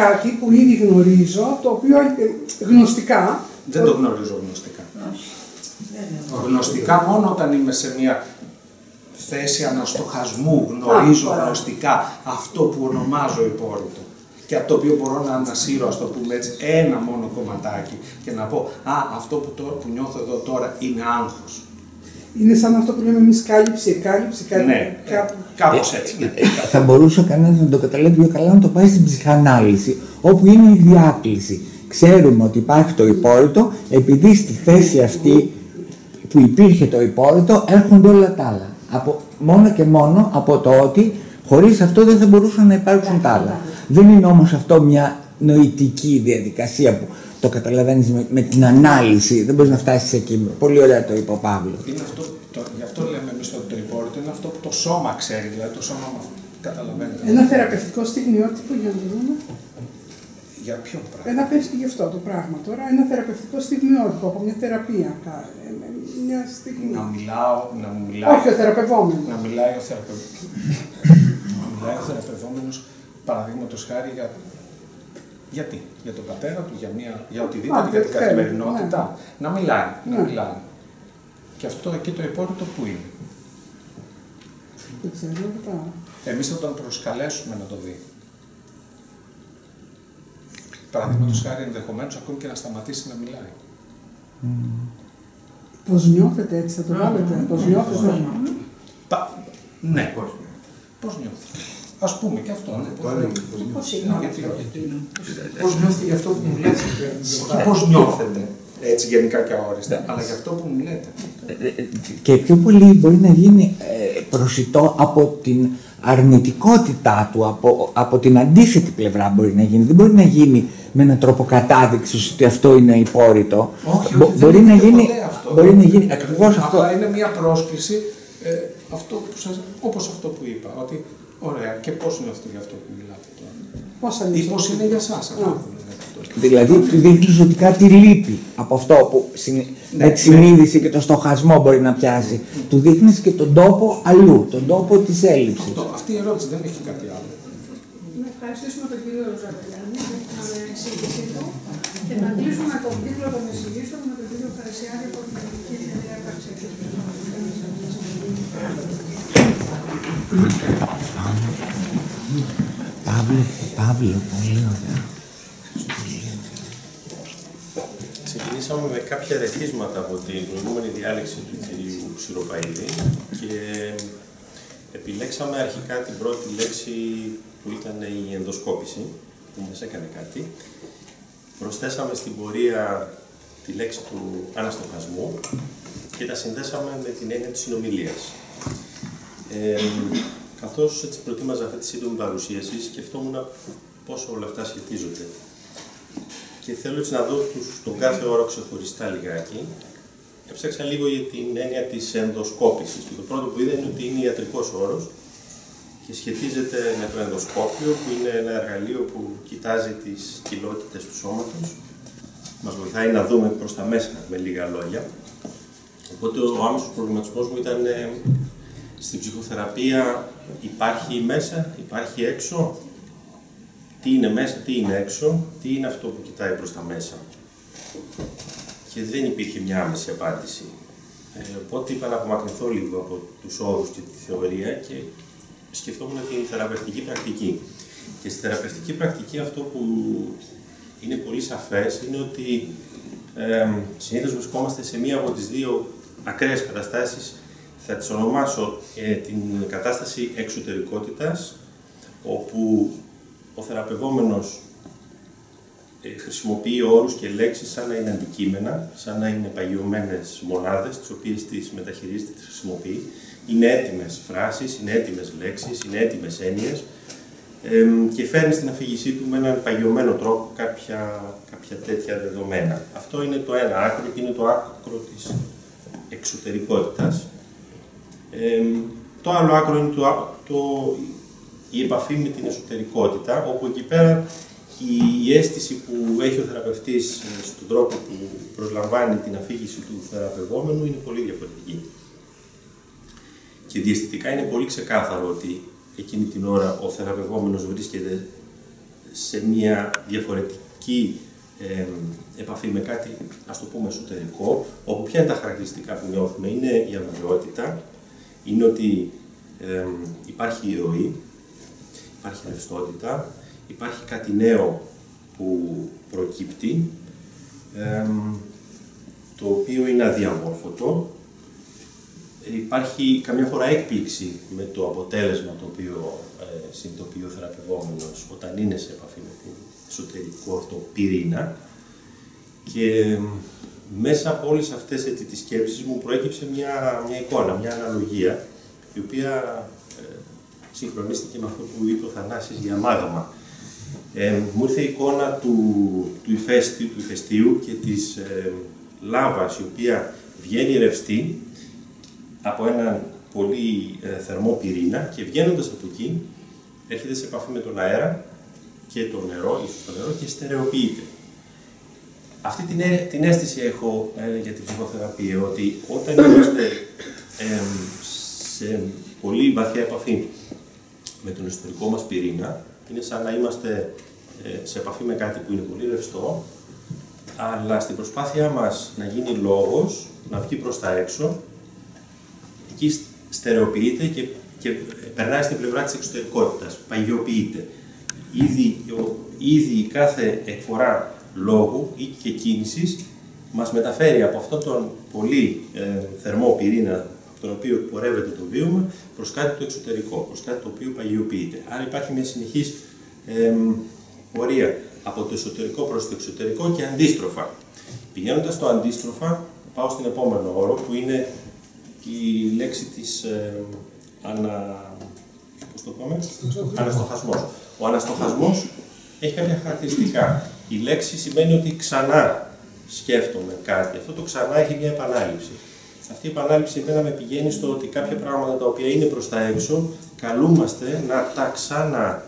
κάτι που ήδη γνωρίζω, το οποίο ε, γνωστικά Δεν το γνωρίζω γνωστικά. Γνωστικά μόνο όταν είμαι σε μια θέση αναστοχασμού γνωρίζω Α, γνωστικά αυτό που ονομάζω υπόρρητο. Και από το οποίο μπορώ να ανασύρω, ας το πούμε έτσι, ένα μόνο κομματάκι και να πω Α, αυτό που, τώρα, που νιώθω εδώ τώρα είναι άγχος. είναι σαν αυτό που λέμε εμείς κάλυψη, εκάλυψη, κάτι, Ναι, κάπου. κάπως έτσι. ναι. Θα μπορούσε κανένας να το καταλάβει πιο καλά να το πάει στην ψυχανάλυση, όπου είναι η διάκληση. Ξέρουμε ότι υπάρχει το υπόρρητο, επειδή στη θέση αυτή που υπήρχε το υπόρρητο έρχονται όλα τα άλλα. Από, μόνο και μόνο από το ότι χωρίς αυτό δεν θα μπορούσαν να υπάρξουν τα άλλα. Δεν είναι όμως αυτό μια νοητική διαδικασία που το καταλαβαίνεις με, με την ανάλυση, δεν μπορείς να φτάσεις εκεί. Πολύ ωραία το είπε ο Παύλος. Είναι αυτό, το, γι' αυτό λέμε εμείς ότι το υπόρρητο είναι αυτό που το σώμα ξέρει, δηλαδή το σώμα μας καταλαβαίνει. Ένα θεραπευτικό στιγμιότυπο για να το δούμε. Για ποιο πράγμα; Ένα πες και γι' αυτό το πράγμα τώρα. Ένα θεραπευτικό στιγμιότυπο από μια θεραπεία. κα- ε, ε, Μια στιγμή. Να μιλάω, να μου μιλάει. Όχι ο θεραπευόμενος. να μιλάει ο θεραπευόμενος. να μιλάει ο θεραπευόμενος, παραδείγματος χάρη για. Γιατί, για τον πατέρα του, για, μια, για οτιδήποτε, Α, για την θέλει, καθημερινότητα. Να μιλάει, να Ναι. μιλάει. Και αυτό εκεί το υπόρρητο που είναι; Δεν ξέρω, μετά. Εμείς θα τον προσκαλέσουμε να το δει. Παραδείγματος χάρη, ενδεχομένως ακόμη και να σταματήσει να μιλάει. Πώς νιώθετε έτσι, θα το βάλετε. Πώς νιώθετε. Πα... Ναι. Πώς νιώθει. Α πούμε και αυτό. Ναι. Το έλεγε. Πώς Ναι, είναι γιατί αυτό. όχι. Πώς νιώθει για αυτό που μου λέτε. Όχι πώς νιώθετε. Έτσι γενικά και αόριστα, αλλά για αυτό που μου λέτε. και πιο πολύ μπορεί να γίνει ε, προσιτό από την αρνητικότητά του, από, από την αντίθετη πλευρά μπορεί να γίνει. Δεν μπορεί να γίνει με έναν τρόπο κατάδειξης ότι αυτό είναι υπόρρητο. Όχι, Μπο- όχι, δεν μπορεί να είναι γίνει, ποτέ αυτό. μπορεί να γίνει ακριβώς αυτό. Απλά είναι μια πρόσκληση, ε, αυτό που σας, όπως αυτό που είπα, ότι ωραία, και πώς νιώθετε για αυτό που μιλάτε τώρα. Πώς Ή ανήσετε. πώς είναι για σας αυτό Α. που μιλάτε τώρα. Δηλαδή του δείχνει ότι κάτι λείπει από αυτό που συνε- Ναι, με τη συνείδηση και το στοχασμό μπορεί να πιάσει. Του δείχνει και τον τόπο αλλού, τον τόπο τη έλλειψη. Αυτό, αυτή η ερώτηση δεν έχει κάτι άλλο. Να ευχαριστήσουμε τον κύριο Ροζαβελιάνη για την εισήγησή του και να κλείσουμε τον κύκλο των εισηγήσεων με τον κύριο Χαρισιάδη από την Ελληνική Εταιρεία Επαξίωσης. Παύλο, Παύλο, πολύ ωραία. Ξεκινήσαμε με κάποια ρεθίσματα από την προηγούμενη διάλεξη του κυρίου Ξηροπαίδη και επιλέξαμε αρχικά την πρώτη λέξη που ήταν η ενδοσκόπηση, που μας έκανε κάτι. Προσθέσαμε στην πορεία τη λέξη του αναστοχασμού και τα συνδέσαμε με την έννοια της συνομιλίας. Ε, καθώς έτσι προετοίμαζα αυτή τη σύντομη παρουσίαση, σκεφτόμουν πόσο όλα αυτά σχετίζονται. Και θέλω έτσι να δω τους, τον κάθε όρο ξεχωριστά λιγάκι. Έψαξα λίγο για την έννοια της ενδοσκόπησης. Και το πρώτο που είδα είναι ότι είναι ιατρικός όρος και σχετίζεται με το ενδοσκόπιο που είναι ένα εργαλείο που κοιτάζει τις κοιλότητες του σώματος. Μας βοηθάει να δούμε προς τα μέσα με λίγα λόγια. Οπότε ο άμεσος προβληματισμός μου ήταν ε, στην ψυχοθεραπεία υπάρχει μέσα, υπάρχει έξω, τι είναι μέσα, τι είναι έξω, τι είναι αυτό που κοιτάει προς τα μέσα. Και δεν υπήρχε μια άμεση απάντηση. Ε, οπότε είπα να απομακρυνθώ λίγο από τους όρους και τη θεωρία και σκεφτόμουν την θεραπευτική πρακτική. Και στη θεραπευτική πρακτική αυτό που είναι πολύ σαφές είναι ότι ε, συνήθως βρισκόμαστε σε μία από τις δύο ακραίες καταστάσεις, θα τις ονομάσω ε, την κατάσταση εξωτερικότητας, όπου ο θεραπευόμενος ε, χρησιμοποιεί όρους και λέξεις σαν να είναι αντικείμενα, σαν να είναι παγιωμένες μονάδες, τις οποίες τις μεταχειρίζεται, τις χρησιμοποιεί. Είναι έτοιμες φράσεις, είναι έτοιμες λέξεις, είναι έτοιμες έννοιες ε, και φέρνει στην αφήγησή του με έναν παγιωμένο τρόπο κάποια, κάποια τέτοια δεδομένα. Αυτό είναι το ένα άκρο και είναι το άκρο της εξωτερικότητας. Ε, το άλλο άκρο είναι το, το, η επαφή με την εσωτερικότητα, όπου εκεί πέρα η αίσθηση που έχει ο θεραπευτής ε, στον τρόπο που προσλαμβάνει την αφήγηση του θεραπευόμενου είναι πολύ διαφορετική. Και διαστητικά είναι πολύ ξεκάθαρο ότι εκείνη την ώρα ο θεραπευόμενος βρίσκεται σε μια διαφορετική ε, επαφή με κάτι, ας το πούμε, εσωτερικό, όπου ποια είναι τα χαρακτηριστικά που νιώθουμε, είναι η αβεβαιότητα, είναι ότι ε, υπάρχει η ροή, υπάρχει ρευστότητα, υπάρχει κάτι νέο που προκύπτει, το οποίο είναι αδιαμόρφωτο. Υπάρχει καμιά φορά έκπληξη με το αποτέλεσμα το οποίο ε, συνειδητοποιεί ο θεραπευόμενος όταν είναι σε επαφή με την εσωτερικό αυτό πυρήνα. Και μέσα από όλες αυτές έτσι, τις σκέψεις μου προέκυψε μια, μια εικόνα, μια αναλογία, η οποία ε, συγχρονίστηκε με αυτό που είπε ο Θανάσης για αμάγαμα. Ε, μου ήρθε η εικόνα του, του, ηφαίστειου, του ηφαιστείου και της ε, λάβας η οποία βγαίνει ρευστή από έναν πολύ ε, θερμό πυρήνα και βγαίνοντας από εκεί έρχεται σε επαφή με τον αέρα και το νερό, ίσως το νερό και στερεοποιείται. Αυτή την, την αίσθηση έχω ε, για την ψυχοθεραπεία, ότι όταν είμαστε σε πολύ βαθιά επαφή με τον εσωτερικό μας πυρήνα, είναι σαν να είμαστε ε, σε επαφή με κάτι που είναι πολύ ρευστό, αλλά στην προσπάθειά μας να γίνει λόγος, να βγει προς τα έξω, εκεί στερεοποιείται και, και περνάει στην πλευρά της εξωτερικότητας, παγιοποιείται. Ήδη, ήδη κάθε εκφορά λόγου ή και κίνησης μας μεταφέρει από αυτόν τον πολύ ε, θερμό πυρήνα από τον οποίο πορεύεται το βίωμα προς κάτι το εξωτερικό, προς κάτι το οποίο παγιοποιείται. Άρα υπάρχει μια συνεχής ε, πορεία από το εσωτερικό προς το εξωτερικό και αντίστροφα. Πηγαίνοντας στο αντίστροφα, πάω στην επόμενο όρο που είναι η λέξη της ε, ανα... πώς το πούμε; Αναστοχασμός. Ο αναστοχασμός έχει κάποια χαρακτηριστικά. Η λέξη σημαίνει ότι ξανά σκέφτομαι κάτι. Αυτό το ξανά έχει μια επανάληψη. Αυτή η επανάληψη εμένα με πηγαίνει στο ότι κάποια πράγματα τα οποία είναι προς τα έξω, καλούμαστε να τα ξανά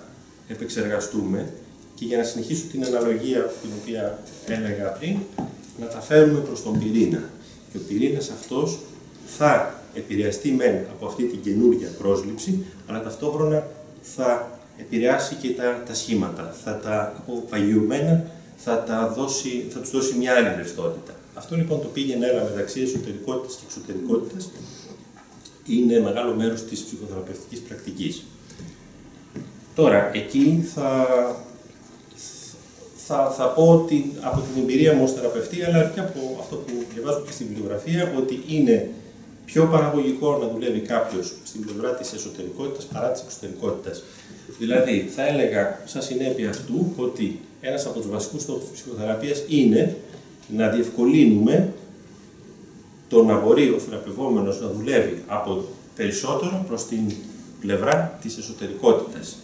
επεξεργαστούμε και για να συνεχίσω την αναλογία την οποία έλεγα πριν, να τα φέρουμε προς τον πυρήνα. Και ο πυρήνας αυτός θα επηρεαστεί μεν από αυτή την καινούργια πρόσληψη, αλλά ταυτόχρονα θα επηρεάσει και τα, τα σχήματα. Θα τα αποπαγιωμένα θα, τα δώσει, θα τους δώσει μια άλλη ρευστότητα. Αυτό λοιπόν το πήγαινε έλα μεταξύ εσωτερικότητας και εξωτερικότητας είναι μεγάλο μέρος της ψυχοθεραπευτικής πρακτικής. Τώρα, εκεί θα, θα, θα πω ότι από την εμπειρία μου ως θεραπευτή, αλλά και από αυτό που διαβάζω και στην βιβλιογραφία, ότι είναι πιο παραγωγικό να δουλεύει κάποιος στην πλευρά της εσωτερικότητας παρά της εξωτερικότητας. Δηλαδή, θα έλεγα σαν συνέπεια αυτού ότι ένας από τους βασικούς στόχους της ψυχοθεραπείας είναι να διευκολύνουμε το να μπορεί ο θεραπευόμενος να δουλεύει από περισσότερο προς την πλευρά της εσωτερικότητας.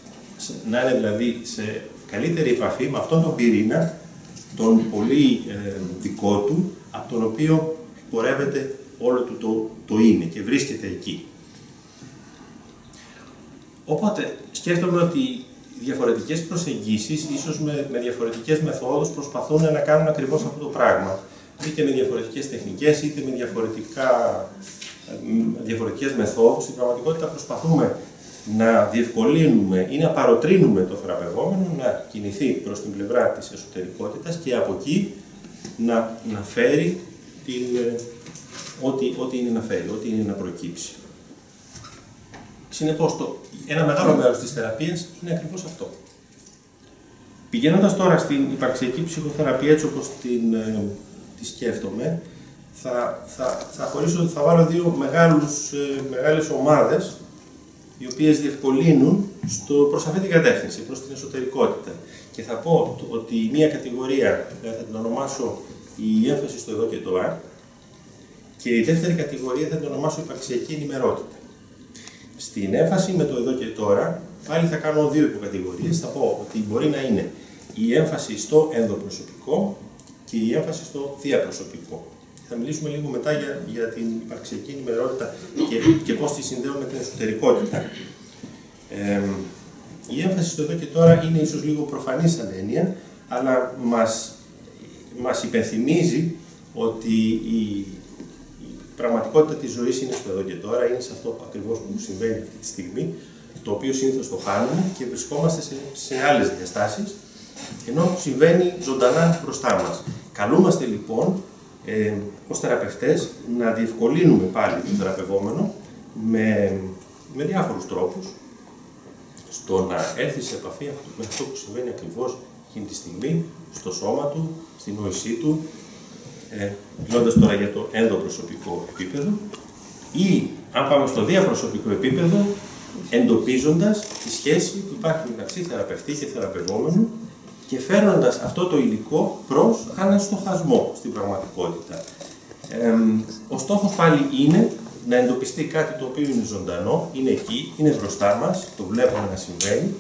Να είναι δηλαδή σε καλύτερη επαφή με αυτόν τον πυρήνα τον πολύ ε, δικό του, από τον οποίο πορεύεται όλο του το, το είναι και βρίσκεται εκεί. Οπότε σκέφτομαι ότι διαφορετικές προσεγγίσεις, ίσως με, με διαφορετικές μεθόδους, προσπαθούν να κάνουν ακριβώς αυτό το πράγμα. Είτε με διαφορετικές τεχνικές, είτε με διαφορετικά, διαφορετικές μεθόδους. Στην πραγματικότητα προσπαθούμε να διευκολύνουμε ή να παροτρύνουμε το θεραπευόμενο να κινηθεί προς την πλευρά της εσωτερικότητας και από εκεί να, να φέρει την, ό,τι, ό,τι είναι να φέρει, ό,τι είναι να προκύψει. Συνεπώς, το, ένα μεγάλο μέρος της θεραπείας είναι ακριβώς αυτό. Πηγαίνοντας τώρα στην υπαρξιακή ψυχοθεραπεία, έτσι όπως την, ε, τη σκέφτομαι, θα, θα, θα, χωρίσω, θα βάλω δύο μεγάλους, ε, μεγάλες ομάδες, οι οποίες διευκολύνουν στο, προς αυτή την κατεύθυνση, προς την εσωτερικότητα. Και θα πω ότι η μία κατηγορία, θα την ονομάσω η έμφαση στο εδώ και τώρα, και η δεύτερη κατηγορία θα την ονομάσω υπαρξιακή ενημερότητα. Στην έμφαση με το εδώ και τώρα, πάλι θα κάνω δύο υποκατηγορίες. Θα πω ότι μπορεί να είναι η έμφαση στο ενδοπροσωπικό και η έμφαση στο διαπροσωπικό. Θα μιλήσουμε λίγο μετά για, για την υπαρξιακή ενημερότητα και, και πώς τη συνδέουμε με την εσωτερικότητα. Ε, η έμφαση στο εδώ και τώρα είναι ίσως λίγο προφανής σαν έννοια, αλλά μας, μας υπενθυμίζει ότι η πραγματικότητα της ζωής είναι στο εδώ και τώρα, είναι σε αυτό ακριβώς που συμβαίνει αυτή τη στιγμή, το οποίο συνήθως το χάνουμε και βρισκόμαστε σε, σε άλλες διαστάσεις, ενώ συμβαίνει ζωντανά μπροστά μας. Καλούμαστε λοιπόν ε, ως θεραπευτές να διευκολύνουμε πάλι τον θεραπευόμενο με, με διάφορους τρόπους στο να έρθει σε επαφή με αυτό που συμβαίνει ακριβώς εκείνη τη στιγμή στο σώμα του, στην νόησή του, ε, μιλώντας τώρα για το ενδοπροσωπικό επίπεδο, ή αν πάμε στο διαπροσωπικό επίπεδο, εντοπίζοντας τη σχέση που υπάρχει μεταξύ θεραπευτή και θεραπευόμενου και φέρνοντας αυτό το υλικό προς αναστοχασμό στην πραγματικότητα. Ε, ο στόχος πάλι είναι να εντοπιστεί κάτι το οποίο είναι ζωντανό, είναι εκεί, είναι μπροστά μας, το βλέπουμε να συμβαίνει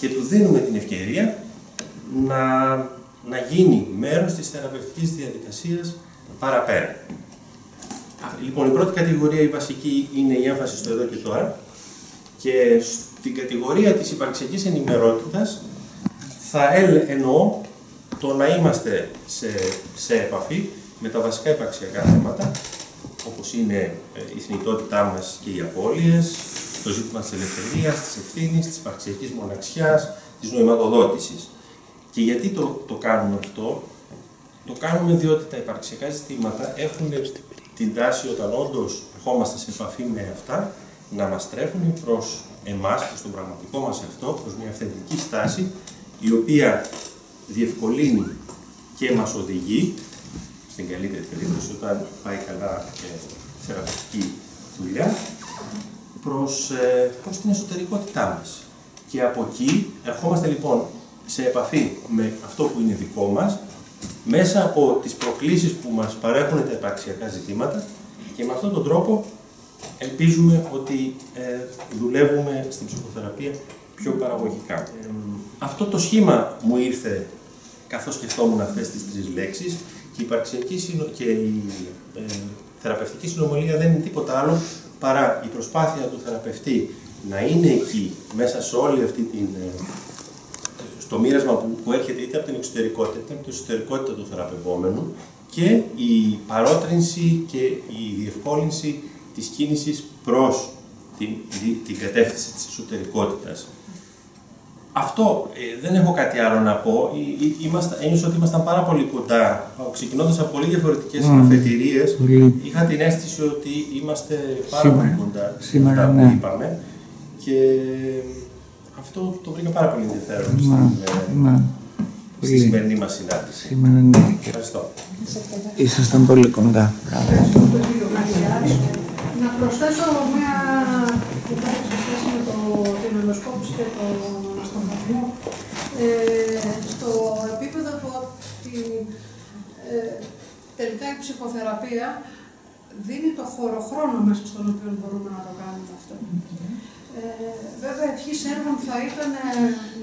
και του δίνουμε την ευκαιρία να να γίνει μέρος της θεραπευτικής διαδικασίας παραπέρα. Λοιπόν, η πρώτη κατηγορία, η βασική, είναι η έμφαση στο εδώ και τώρα και στην κατηγορία της υπαρξιακής ενημερότητας θα εννοώ το να είμαστε σε, σε επαφή με τα βασικά υπαρξιακά θέματα, όπως είναι ε, η θνητότητά μας και οι απώλειες, το ζήτημα της ελευθερίας, της ευθύνης, της υπαρξιακής μοναξιάς, της νοηματοδότησης. Και γιατί το, το κάνουμε αυτό, το κάνουμε διότι τα υπαρξιακά ζητήματα έχουν την τάση όταν όντως ερχόμαστε σε επαφή με αυτά να μας τρέφουν προς εμάς, προς τον πραγματικό μας αυτό, προς μια αυθεντική στάση η οποία διευκολύνει και μας οδηγεί στην καλύτερη περίπτωση όταν πάει καλά ε, θεραπευτική δουλειά προς, ε, προς την εσωτερικότητά μας. Και από εκεί ερχόμαστε λοιπόν σε επαφή με αυτό που είναι δικό μας, μέσα από τις προκλήσεις που μας παρέχουν τα επαξιακά ζητήματα και με αυτόν τον τρόπο ελπίζουμε ότι ε, δουλεύουμε στην ψυχοθεραπεία πιο παραγωγικά. αυτό το σχήμα μου ήρθε καθώς σκεφτόμουν αυτές τις τρεις λέξεις και η υπαρξιακή και η ε, θεραπευτική συνομιλία δεν είναι τίποτα άλλο παρά η προσπάθεια του θεραπευτή να είναι εκεί μέσα σε όλη αυτή την ε, το μοίρασμα που, που έρχεται είτε από την εξωτερικότητα είτε από την εσωτερικότητα του θεραπευόμενου και η παρότρινση και η διευκόλυνση της κίνησης προς την, την κατεύθυνση της εσωτερικότητας. Αυτό ε, δεν έχω κάτι άλλο να πω. Είμαστε, ένιωσα ότι ήμασταν πάρα πολύ κοντά. Ξεκινώντας από πολύ διαφορετικές mm. αφετηρίες, είχα την αίσθηση ότι είμαστε πάρα πολύ κοντά σήμερα, αυτά ναι. που είπαμε. Και αυτό το βρήκα πάρα πολύ ενδιαφέρον ναι, στην, ναι. στη σημερινή μας συνάντηση. Σήμερα ναι. Ευχαριστώ. Ήσασταν πολύ κοντά. Ευχαριστώ πολύ, Να προσθέσω μια κουτάκι σε σχέση με το, την ενδοσκόπηση και τον αστροφασμό. Ε, στο επίπεδο του ότι ε, τελικά η ψυχοθεραπεία δίνει το χωροχρόνο μέσα στον οποίο μπορούμε να το κάνουμε αυτό. Ε, βέβαια, ευχής έργων θα ήταν ε,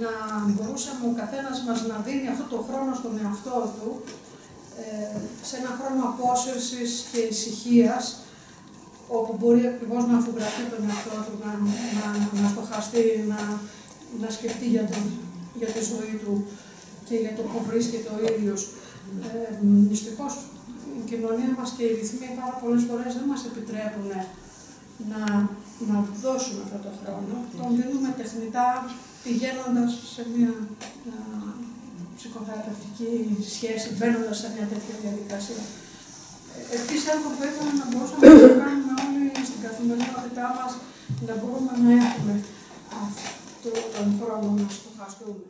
να μπορούσαμε ο καθένας μας να δίνει αυτό το χρόνο στον εαυτό του ε, σε ένα χρόνο απόσυρσης και ησυχίας όπου μπορεί ακριβώς να αφουγκραφεί τον εαυτό του, να, να, να στοχαστεί, να, να σκεφτεί για, τον, για τη ζωή του και για το που βρίσκεται ο ίδιος. Ε, Δυστυχώς η κοινωνία μας και οι ρυθμοί πάρα πολλές φορές δεν μας επιτρέπουν να, να δώσουμε αυτό το χρόνο. Τον δίνουμε τεχνητά πηγαίνοντας σε μια ψυχοθεραπευτική σχέση, μπαίνοντας σε μια τέτοια διαδικασία. Επίσης, έργο που ήθελα να μπορούσαμε να το κάνουμε όλοι στην καθημερινότητά μας, να μπορούμε να έχουμε αυτό τον χρόνο να στοχαστούμε.